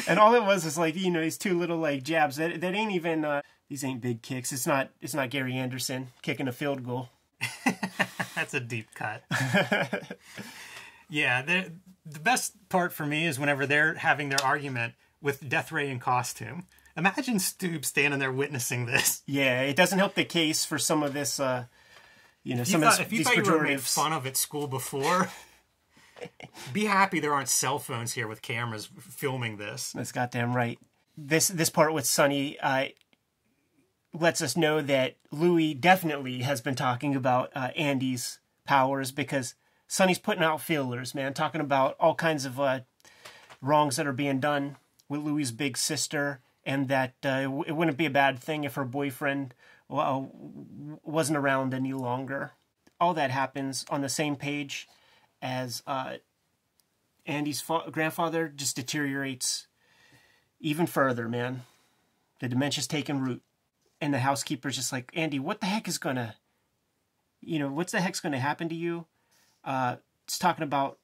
And all it was is like you know these two little like jabs that that ain't even uh, these ain't big kicks. It's not it's not Gary Anderson kicking a field goal. That's a deep cut. yeah, the the best part for me is whenever they're having their argument with Death Ray in costume. Imagine Stoob standing there witnessing this. Yeah, it doesn't help the case for some of this. Uh, you know, If some you of thought, this, if you these thought you were made fun of at school before, be happy there aren't cell phones here with cameras filming this. That's goddamn right. This this part with Sonny uh, lets us know that Louis definitely has been talking about uh, Andy's powers because Sonny's putting out feelers, man, talking about all kinds of uh, wrongs that are being done with Louis' big sister, and that uh, it wouldn't be a bad thing if her boyfriend well, wasn't around any longer. All that happens on the same page as uh, Andy's fa- grandfather just deteriorates even further, man. The dementia's taking root. And the housekeeper's just like, Andy, what the heck is gonna, you know, what's the heck's gonna happen to you? Uh, it's talking about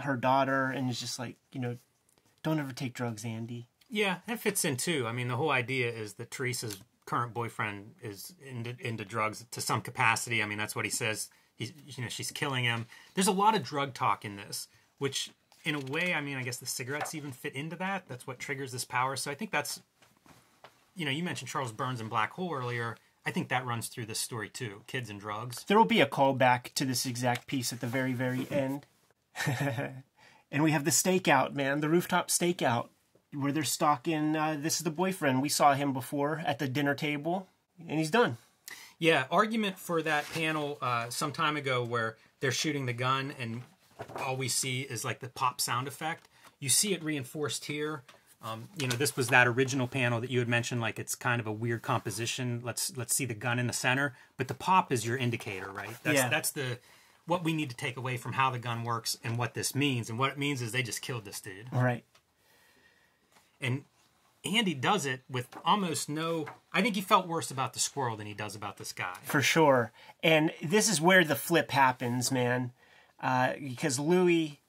her daughter, and it's just like, you know, don't ever take drugs, Andy. Yeah, that fits in too. I mean, the whole idea is that Teresa's current boyfriend is into, into drugs to some capacity. I mean, that's what he says. He's, you know, she's killing him. There's a lot of drug talk in this, which, in a way, I mean, I guess the cigarettes even fit into that. That's what triggers this power. So I think that's, you know, you mentioned Charles Burns and Black Hole earlier. I think that runs through this story too. Kids and drugs. There will be a callback to this exact piece at the very, very end. and we have the stakeout, man, the rooftop stakeout, where they're stalking. Uh, this is the boyfriend. We saw him before at the dinner table, and he's done. Yeah, argument for that panel uh, some time ago where they're shooting the gun and all we see is like the pop sound effect. You see it reinforced here. Um, you know, this was that original panel that you had mentioned. Like it's kind of a weird composition. Let's let's see the gun in the center, but the pop is your indicator, right? That's Yeah. that's the what we need to take away from how the gun works and what this means. And what it means is they just killed this dude. All right. And Andy does it with almost no. I think he felt worse about the squirrel than he does about this guy. for sure. And this is where the flip happens, man, uh, because Louis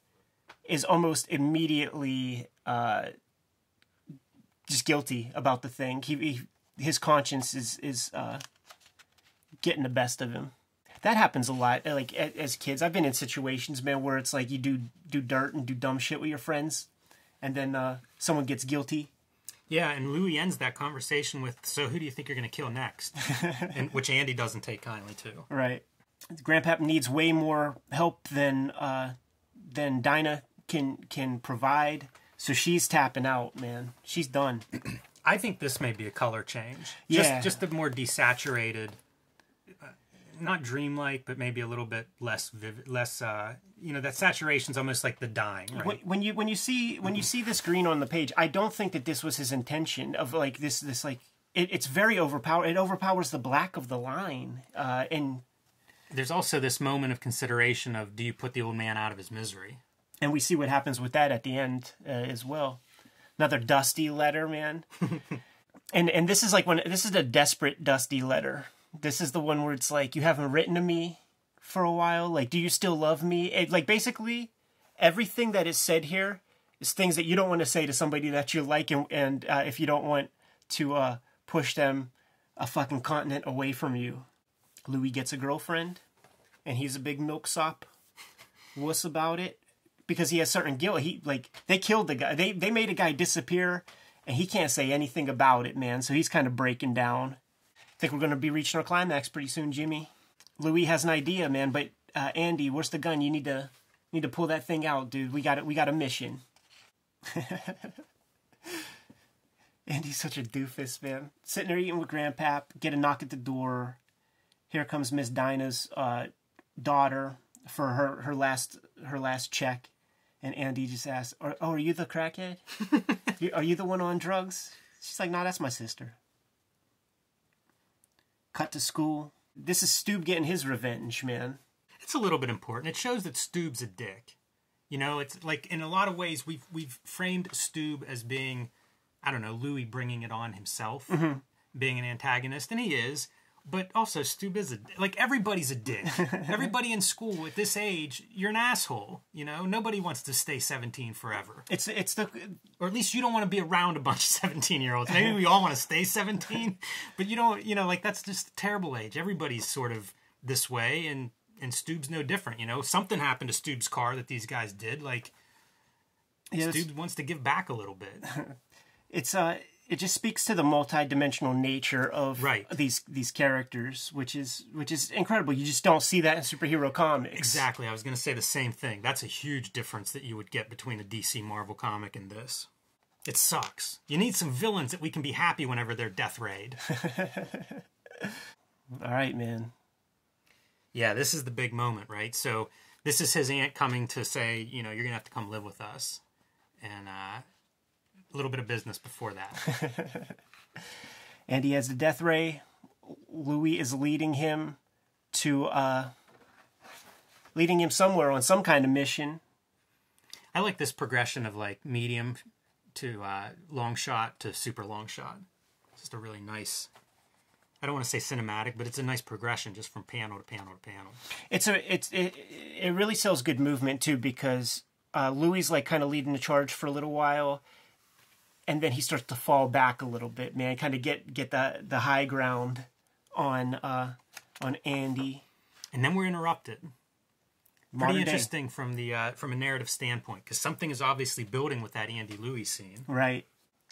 is almost immediately uh, guilty about the thing. He, he his conscience is is uh, getting the best of him. That happens a lot. Like as kids, I've been in situations, man, where it's like you do do dirt and do dumb shit with your friends, and then uh, someone gets guilty. Yeah, and Louis ends that conversation with, "So who do you think you're going to kill next?" and which Andy doesn't take kindly to. Right. Grandpap needs way more help than uh, than Dinah can can provide. So she's tapping out, man. She's done. I think this may be a color change. Just, Yeah. just a more desaturated, uh, not dreamlike, but maybe a little bit less vivid, less. Uh, you know, that saturation's almost like the dying, right? When, when you when you see when you see this green on the page, I don't think that this was his intention of like this this like it, it's very overpower. It overpowers the black of the line, uh, and There's also this moment of consideration of, do you put the old man out of his misery? And we see what happens with that at the end uh, as well. Another dusty letter, man. and and this is like when this is a desperate dusty letter. This is the one where it's like you haven't written to me for a while. Like, do you still love me? It, like basically everything that is said here is things that you don't want to say to somebody that you like, and, and uh, if you don't want to uh, push them a fucking continent away from you. Louis gets a girlfriend, and he's a big milksop wuss about it because he has certain guilt. He like they killed the guy. They they made a guy disappear, and he can't say anything about it, man. So he's kind of breaking down. I think we're gonna be reaching our climax pretty soon, Jimmy. Louis has an idea, man, but uh, Andy, where's the gun? You need to need to pull that thing out, dude. We got it. We got a mission. Andy's such a doofus, man. Sitting there eating with Grandpap, get a knock at the door. Here comes Miss Dinah's uh, daughter for her, her last her last check, and Andy just asks, "Oh, are you the crackhead? Are you the one on drugs?" She's like, "No, that's my sister." Cut to school. This is Stube getting his revenge, man. It's a little bit important. It shows that Stube's a dick. You know, it's like in a lot of ways we've we've framed Stube as being, I don't know, Louis bringing it on himself, mm-hmm. being an antagonist, and he is. But also, Stube is a like everybody's a dick. Everybody in school at this age, you're an asshole. You know, nobody wants to stay 17 forever, It's it's the or at least you don't want to be around a bunch of 17 year olds. Maybe we all want to stay 17, but you don't. You know, like that's just a terrible age. Everybody's sort of this way, and and Stube's no different. You know, something happened to Stube's car that these guys did. Like yeah, Stube wants to give back a little bit. it's uh it just speaks to the multi-dimensional nature of Right. these these characters, which is which is incredible. You just don't see that in superhero comics. Exactly. I was going to say the same thing. That's a huge difference that you would get between a DC Marvel comic and this. It sucks. You need some villains that we can be happy whenever they're death raid. All right, man. yeah, this is the big moment, right? So this is his aunt coming to say, you know, you're going to have to come live with us. And uh, a little bit of business before that. And he has the death ray. Louis is leading him to uh leading him somewhere on some kind of mission. I like this progression of like medium to uh, long shot to super long shot. It's just a really nice. I don't want to say cinematic, but it's a nice progression just from panel to panel to panel. It's a it's it it really sells good movement too because uh, Louis like kind of leading the charge for a little while, and then he starts to fall back a little bit. Man, kind of get get the the high ground on uh on Andy. And then we're interrupted. Pretty Modern day. interesting from the uh, from a narrative standpoint because something is obviously building with that Andy Louis scene. right?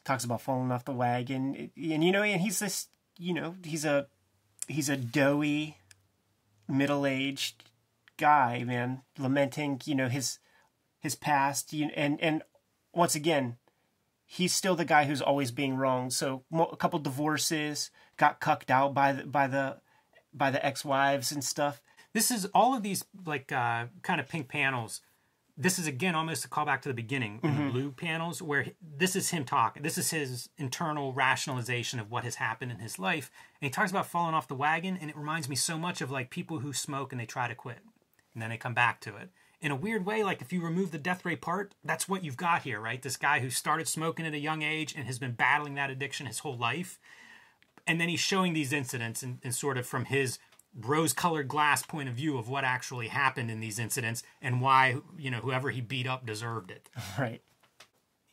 Talks about falling off the wagon, and you know, and he's this, you know, he's a he's a doughy, middle aged guy, man, lamenting, you know, his his past, you and and once again, he's still the guy who's always being wrong. So a couple divorces, got cucked out by the by the by the ex wives and stuff. This is all of these like uh, kind of pink panels. This is again almost a callback to the beginning in the blue panels where he- this is him talking. This is his internal rationalization of what has happened in his life, and he talks about falling off the wagon. And it reminds me so much of like people who smoke and they try to quit, and then they come back to it. In a weird way, like if you remove the death ray part, that's what you've got here, right? This guy who started smoking at a young age and has been battling that addiction his whole life and then he's showing these incidents and, sort of from his rose-colored glass point of view of what actually happened in these incidents and why you know whoever he beat up deserved it. Right.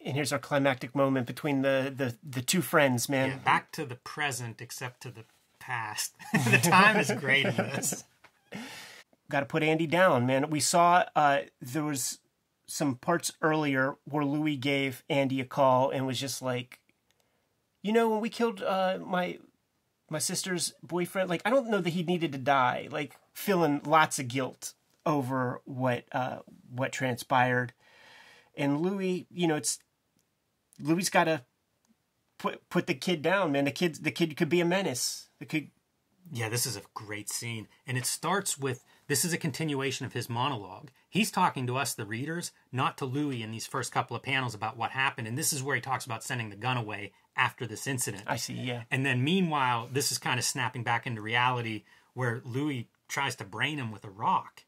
and here's our climactic moment between the the, the two friends, man. Yeah, back to the present, except to the past. the time is great in this. Got to put Andy down, man. We saw uh, there was some parts earlier where Louis gave Andy a call and was just like, you know, when we killed uh, my my sister's boyfriend, like I don't know that he needed to die. Like feeling lots of guilt over what uh, what transpired, and Louis, you know, it's Louis got to put put the kid down, man. The kid the kid could be a menace. The kid. Yeah, this is a great scene, and it starts with this is a continuation of his monologue. He's talking to us, the readers, not to Louis in these first couple of panels about what happened, and this is where he talks about sending the gun away after this incident. I see, yeah. And then meanwhile, this is kind of snapping back into reality where Louis tries to brain him with a rock.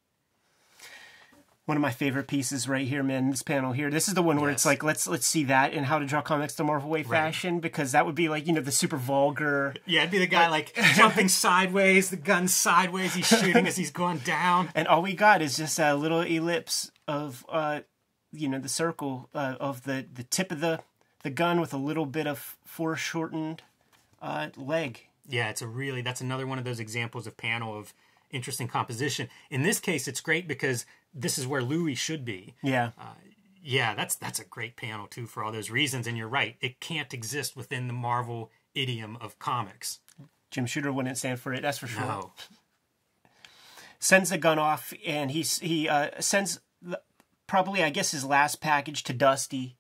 One of my favorite pieces right here, man. This panel here. This is the one where Yes. it's like, let's let's see that and how to draw comics the Marvel way fashion, because that would be like you know the super vulgar. Yeah, it'd be the guy like jumping sideways, the gun sideways, he's shooting as he's going down. and all we got is just a little ellipse of uh you know the circle uh, of the the tip of the the gun with a little bit of foreshortened uh leg Yeah, it's a really that's another one of those examples of panel of interesting composition. In this case, it's great because this is where Louis should be. yeah Yeah, that's that's a great panel too for all those reasons. And you're right, it can't exist within the Marvel idiom of comics. jim shooter wouldn't stand for it that's for sure No, sends the gun off and he he uh sends probably i guess his last package to dusty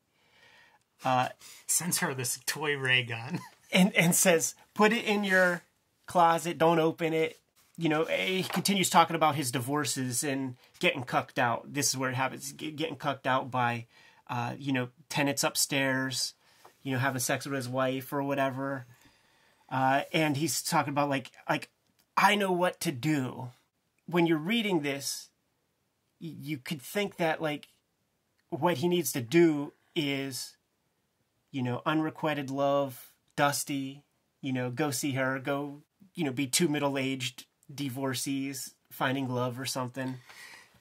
Uh, sends her this toy ray gun. and and says put it in your closet don't open it you know he continues talking about his divorces and getting cucked out. This is where it happens. Getting cucked out by uh, you know tenants upstairs you know having sex with his wife or whatever. Uh, and he's talking about like like i know what to do. When you're reading this you could think that like what he needs to do is you know, unrequited love, Dusty, you know, go see her, go, you know, be two middle aged divorcees finding love or something.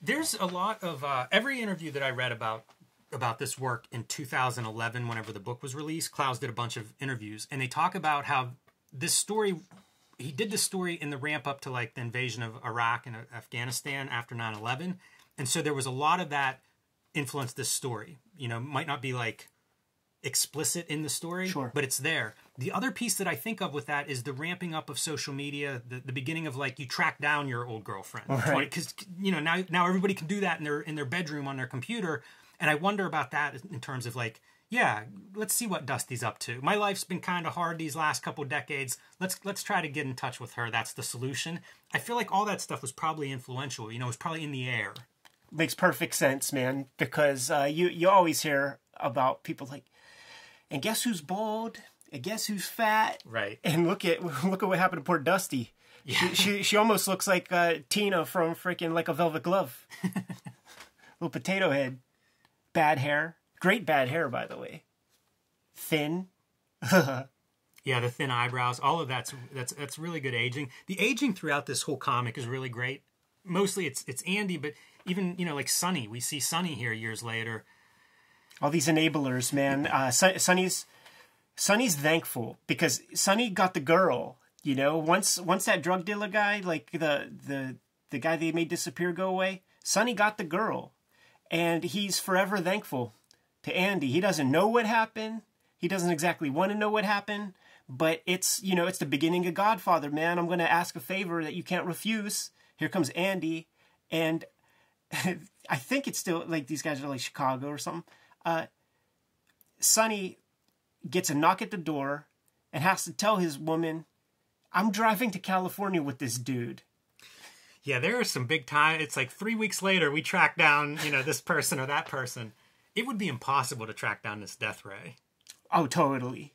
There's a lot of uh, every interview that I read about about this work in 2011, whenever the book was released. Clowes did a bunch of interviews, and they talk about how this story. He did this story in the ramp up to like the invasion of Iraq and Afghanistan after 9/11, and so there was a lot of that influenced this story. You know, might not be like explicit in the story, Sure. but it's there. The other piece that I think of with that is the ramping up of social media, the, the beginning of like you track down your old girlfriend, Right. Because you know now now everybody can do that in their in their bedroom on their computer, and I wonder about that in terms of like. Yeah, let's see what Dusty's up to. My life's been kind of hard these last couple decades. Let's let's try to get in touch with her. That's the solution. I feel like all that stuff was probably influential. You know, it was probably in the air. Makes perfect sense, man, because uh, you, you always hear about people like, and guess who's bald? And guess who's fat? Right. And look at look at what happened to poor Dusty. She, she she almost looks like uh, Tina from freaking like a velvet glove. Little potato head, bad hair, great bad hair by the way, thin. Yeah, the thin eyebrows, all of that's that's that's really good aging. The aging throughout this whole comic is really great. Mostly it's it's Andy, but even you know like Sonny. we see Sonny here years later. All these enablers, man. Uh, Sonny's Sonny's thankful because Sonny got the girl. You know, once once that drug dealer guy, like the the the guy they made disappear, go away. Sonny got the girl, and he's forever thankful to Andy. He doesn't know what happened. He doesn't exactly want to know what happened, but it's you know it's the beginning of Godfather, man. I'm going to ask a favor that you can't refuse. Here comes Andy, and I think it's still like these guys are like Chicago or something. Uh, Sonny gets a knock at the door and has to tell his woman, "I'm driving to California with this dude." Yeah, there are some big time. It's like three weeks later, we track down you know this person or that person. It would be impossible to track down this Death Ray, Oh, totally.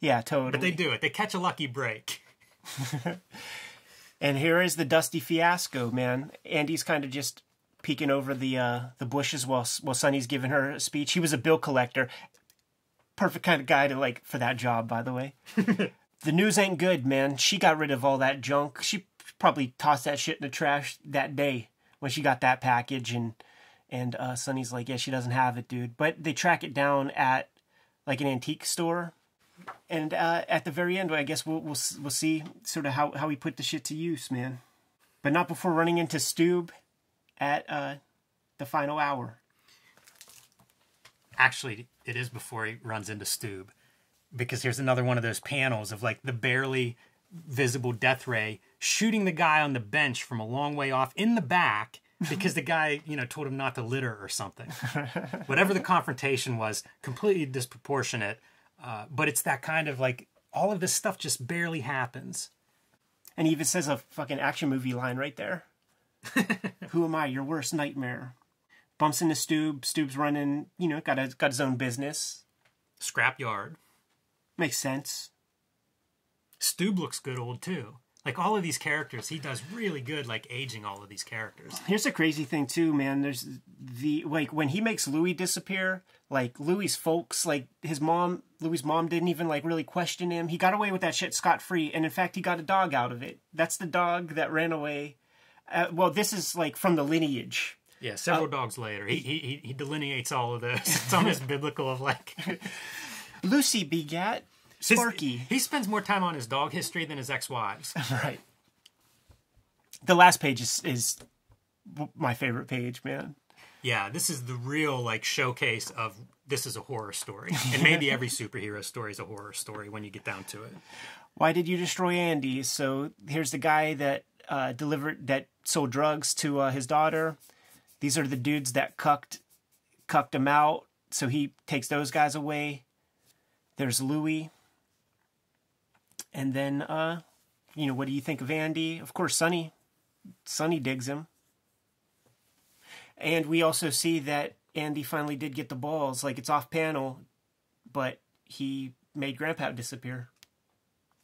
Yeah, totally. but they do it. They catch a lucky break. And here is the Dusty fiasco, man. Andy's kind of just peeking over the uh, the bushes while while Sonny's giving her a speech. He was a bill collector. Perfect kind of guy to like for that job, by the way. the news ain't good, man. She got rid of all that junk. She probably tossed that shit in the trash that day when she got that package and And uh, Sonny's like, yeah, she doesn't have it, dude. But they track it down at like an antique store. And uh, at the very end, I guess we'll, we'll we'll see sort of how, how he put the shit to use, man. But not before running into Stube at uh, the final hour. Actually, it is before he runs into Stube, because here's another one of those panels of like the barely visible death ray shooting the guy on the bench from a long way off in the back because the guy, you know, told him not to litter or something. Whatever the confrontation was, completely disproportionate. Uh, but it's that kind of like all of this stuff just barely happens. And he even says a fucking action movie line right there. Who am I? Your worst nightmare. Bumps into Stube. Stube's running, you know, got a, got his own business. Scrapyard. Makes sense. Stube looks good old too. Like all of these characters, he does really good like aging all of these characters. Here's the crazy thing too, man. There's the like when he makes Louis disappear, like Louis folks, like his mom, Louis' mom didn't even like really question him. He got away with that shit scot free, and in fact, he got a dog out of it. That's the dog that ran away. Uh, well, this is like from the lineage. Yeah, several dogs later, he, he he delineates all of this. It's almost biblical of like Lucy begat his- Sparky. he spends more time on his dog history than his ex-wives. Right. The last page is, is my favorite page, man. Yeah, this is the real like showcase of this is a horror story, and maybe every superhero story is a horror story when you get down to it. Why did you destroy Andy? So here's the guy that uh, delivered that sold drugs to uh, his daughter. These are the dudes that cucked cucked him out. So he takes those guys away. There's Louis. And then uh you know, what do you think of Andy? Of course Sonny. Sonny digs him. And we also see that Andy finally did get the balls. Like it's off panel, but he made Grandpa disappear.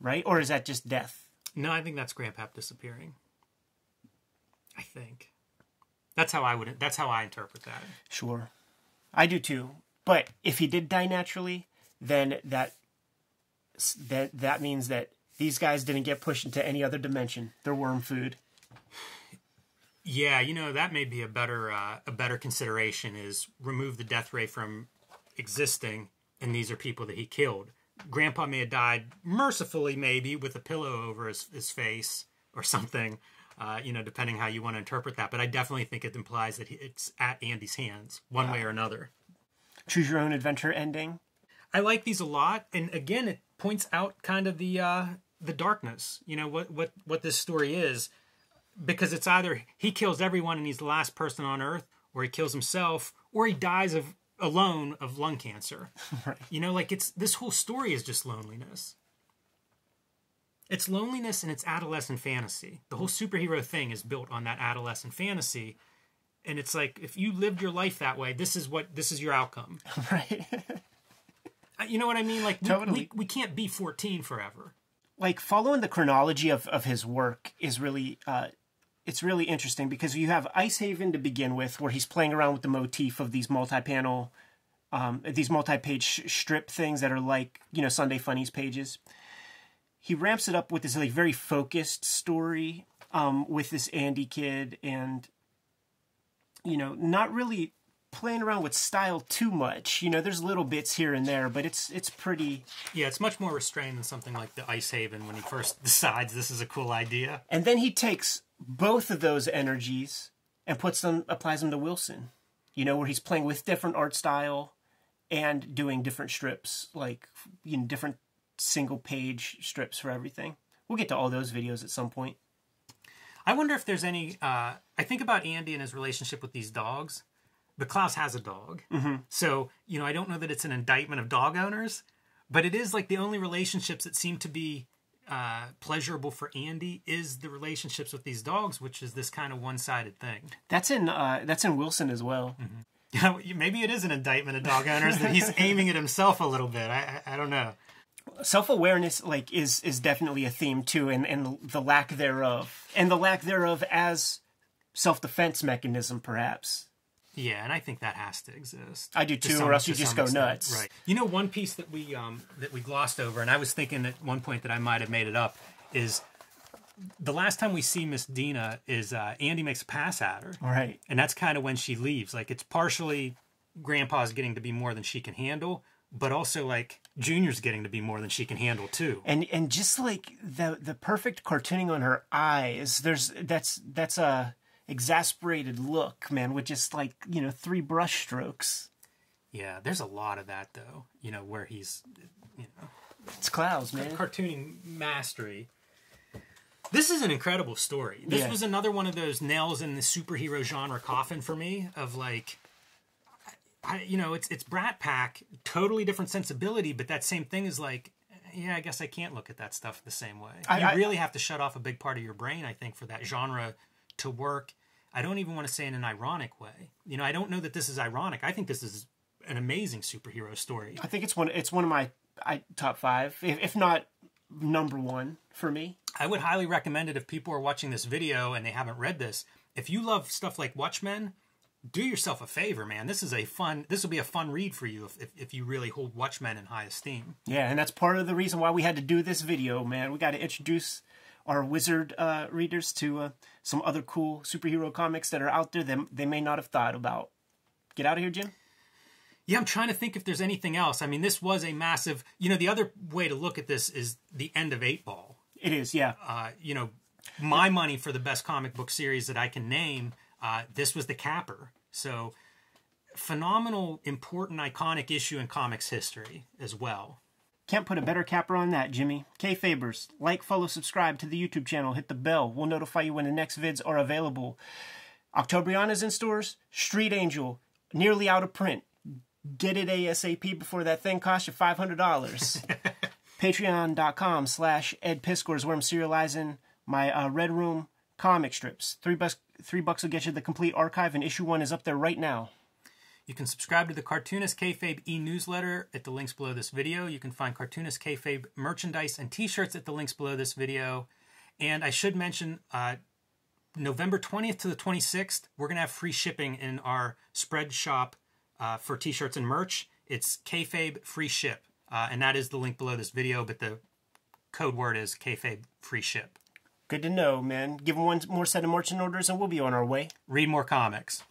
Right? Or is that just death? No, I think that's Grandpap disappearing. I think that's how I would. That's how I interpret that. Sure. I do too. But if he did die naturally, then that that that means that these guys didn't get pushed into any other dimension. They're worm food. Yeah, you know that may be a better uh, a better consideration is remove the death ray from existing, and these are people that he killed. Grandpa may have died mercifully, maybe with a pillow over his, his face or something. Uh, you know, depending how you want to interpret that, but I definitely think it implies that he, it's at Andy's hands, one way or another. Choose your own adventure ending. I like these a lot, and again, it points out kind of the uh, the darkness. You know what what what this story is, because it's either he kills everyone and he's the last person on Earth, or he kills himself, or he dies of alone of lung cancer. Right. You know, like it's this whole story is just loneliness. It's loneliness and it's adolescent fantasy. The whole superhero thing is built on that adolescent fantasy. And it's like if you lived your life that way, this is what this is your outcome. Right. Uh, You know what I mean? Like we, Totally. we, we can't be 14 forever. like following the chronology of, of his work is really uh, it's really interesting because you have Ice Haven to begin with, where he's playing around with the motif of these multi-panel, um, these multi-page strip things that are like you know Sunday Funnies pages. He ramps it up with this like very focused story um, with this Andy kid, and you know not really playing around with style too much. You know, there's little bits here and there, but it's it's pretty. Yeah, it's much more restrained than something like the Ice Haven when he first decides this is a cool idea. And then he takes both of those energies and puts them, applies them to Wilson. You know, where he's playing with different art style and doing different strips, like you know, different single page strips for everything. We'll get to all those videos at some point. I wonder if there's any. Uh, I think about Andy and his relationship with these dogs, but Clowes has a dog. Mm-hmm. So, you know, I don't know that it's an indictment of dog owners, but it is like the only relationships that seem to be uh, pleasurable for Andy is the relationships with these dogs, which is this kind of one sided thing. That's in uh, that's in Wilson as well. You know, maybe it is an indictment of dog owners that he's aiming at himself a little bit. I, I, I don't know. Self awareness, like, is is definitely a theme too, and and the lack thereof, and the lack thereof as self defense mechanism, perhaps. Yeah, and I think that has to exist. I do To too, some- or else you just go extent. nuts. Right. You know, one piece that we um, that we glossed over, and I was thinking at one point that I might have made it up, is the last time we see Miss Dinah is uh, Andy makes a pass at her, All right. and that's kind of when she leaves. Like it's partially Grandpa's getting to be more than she can handle, but also like Junior's getting to be more than she can handle too. and and just like the the perfect cartooning on her eyes there's that's that's a exasperated look man with just like you know three brush strokes Yeah, there's a lot of that though. You know where he's you know it's clouds man cartooning mastery. This is an incredible story. This Yeah. was another one of those nails in the superhero genre coffin for me. Of like, I, you know, it's it's Brat Pack, totally different sensibility, but that same thing is like, yeah, I guess I can't look at that stuff the same way. I- you I- really have to shut off a big part of your brain, I think, for that genre to work. I don't even want to say in an ironic way. You know, I don't know that this is ironic. I think this is an amazing superhero story. i think it's one it's one of my I, top five if, if not number one for me I would highly recommend it if people are watching this video and they haven't read this. If you love stuff like Watchmen, do yourself a favor, man. This is a fun. This will be a fun read for you if, if, if you really hold Watchmen in high esteem. yeah and that's part of the reason why we had to do this video man we got to introduce our wizard uh, readers to uh, some other cool superhero comics that are out there that they may not have thought about get out of here jim Yeah, I'm trying to think if there's anything else. I mean, this was a massive. You know, the other way to look at this is the end of Eightball. it is yeah Uh, you know, my money for the best comic book series that I can name. Uh, this was the capper. So, phenomenal, important, iconic issue in comics history as well. Can't put a better capper on that, Jimmy. Kayfabers, like, follow, subscribe to the YouTube channel, hit the bell. We'll notify you when the next vids are available. Octobriana's in stores, Street Angel, nearly out of print. Get it ASAP before that thing costs you $500. Patreon.com slash Ed Piskor is where I'm serializing my uh, Red Room comic strips. Three bucks, three bucks will get you the complete archive, and issue one is up there right now. You can subscribe to the Cartoonist Kayfabe e-newsletter at the links below this video. You can find Cartoonist Kayfabe merchandise and t-shirts at the links below this video. And I should mention, uh, November 20th to the 26th, we're going to have free shipping in our spread shop uh, for t-shirts and merch. It's Kayfabe free ship. Uh, and that is the link below this video, but the code word is Kayfabe free ship. Good to know, man. Give them one more set of merchant orders, and we'll be on our way. Read more comics.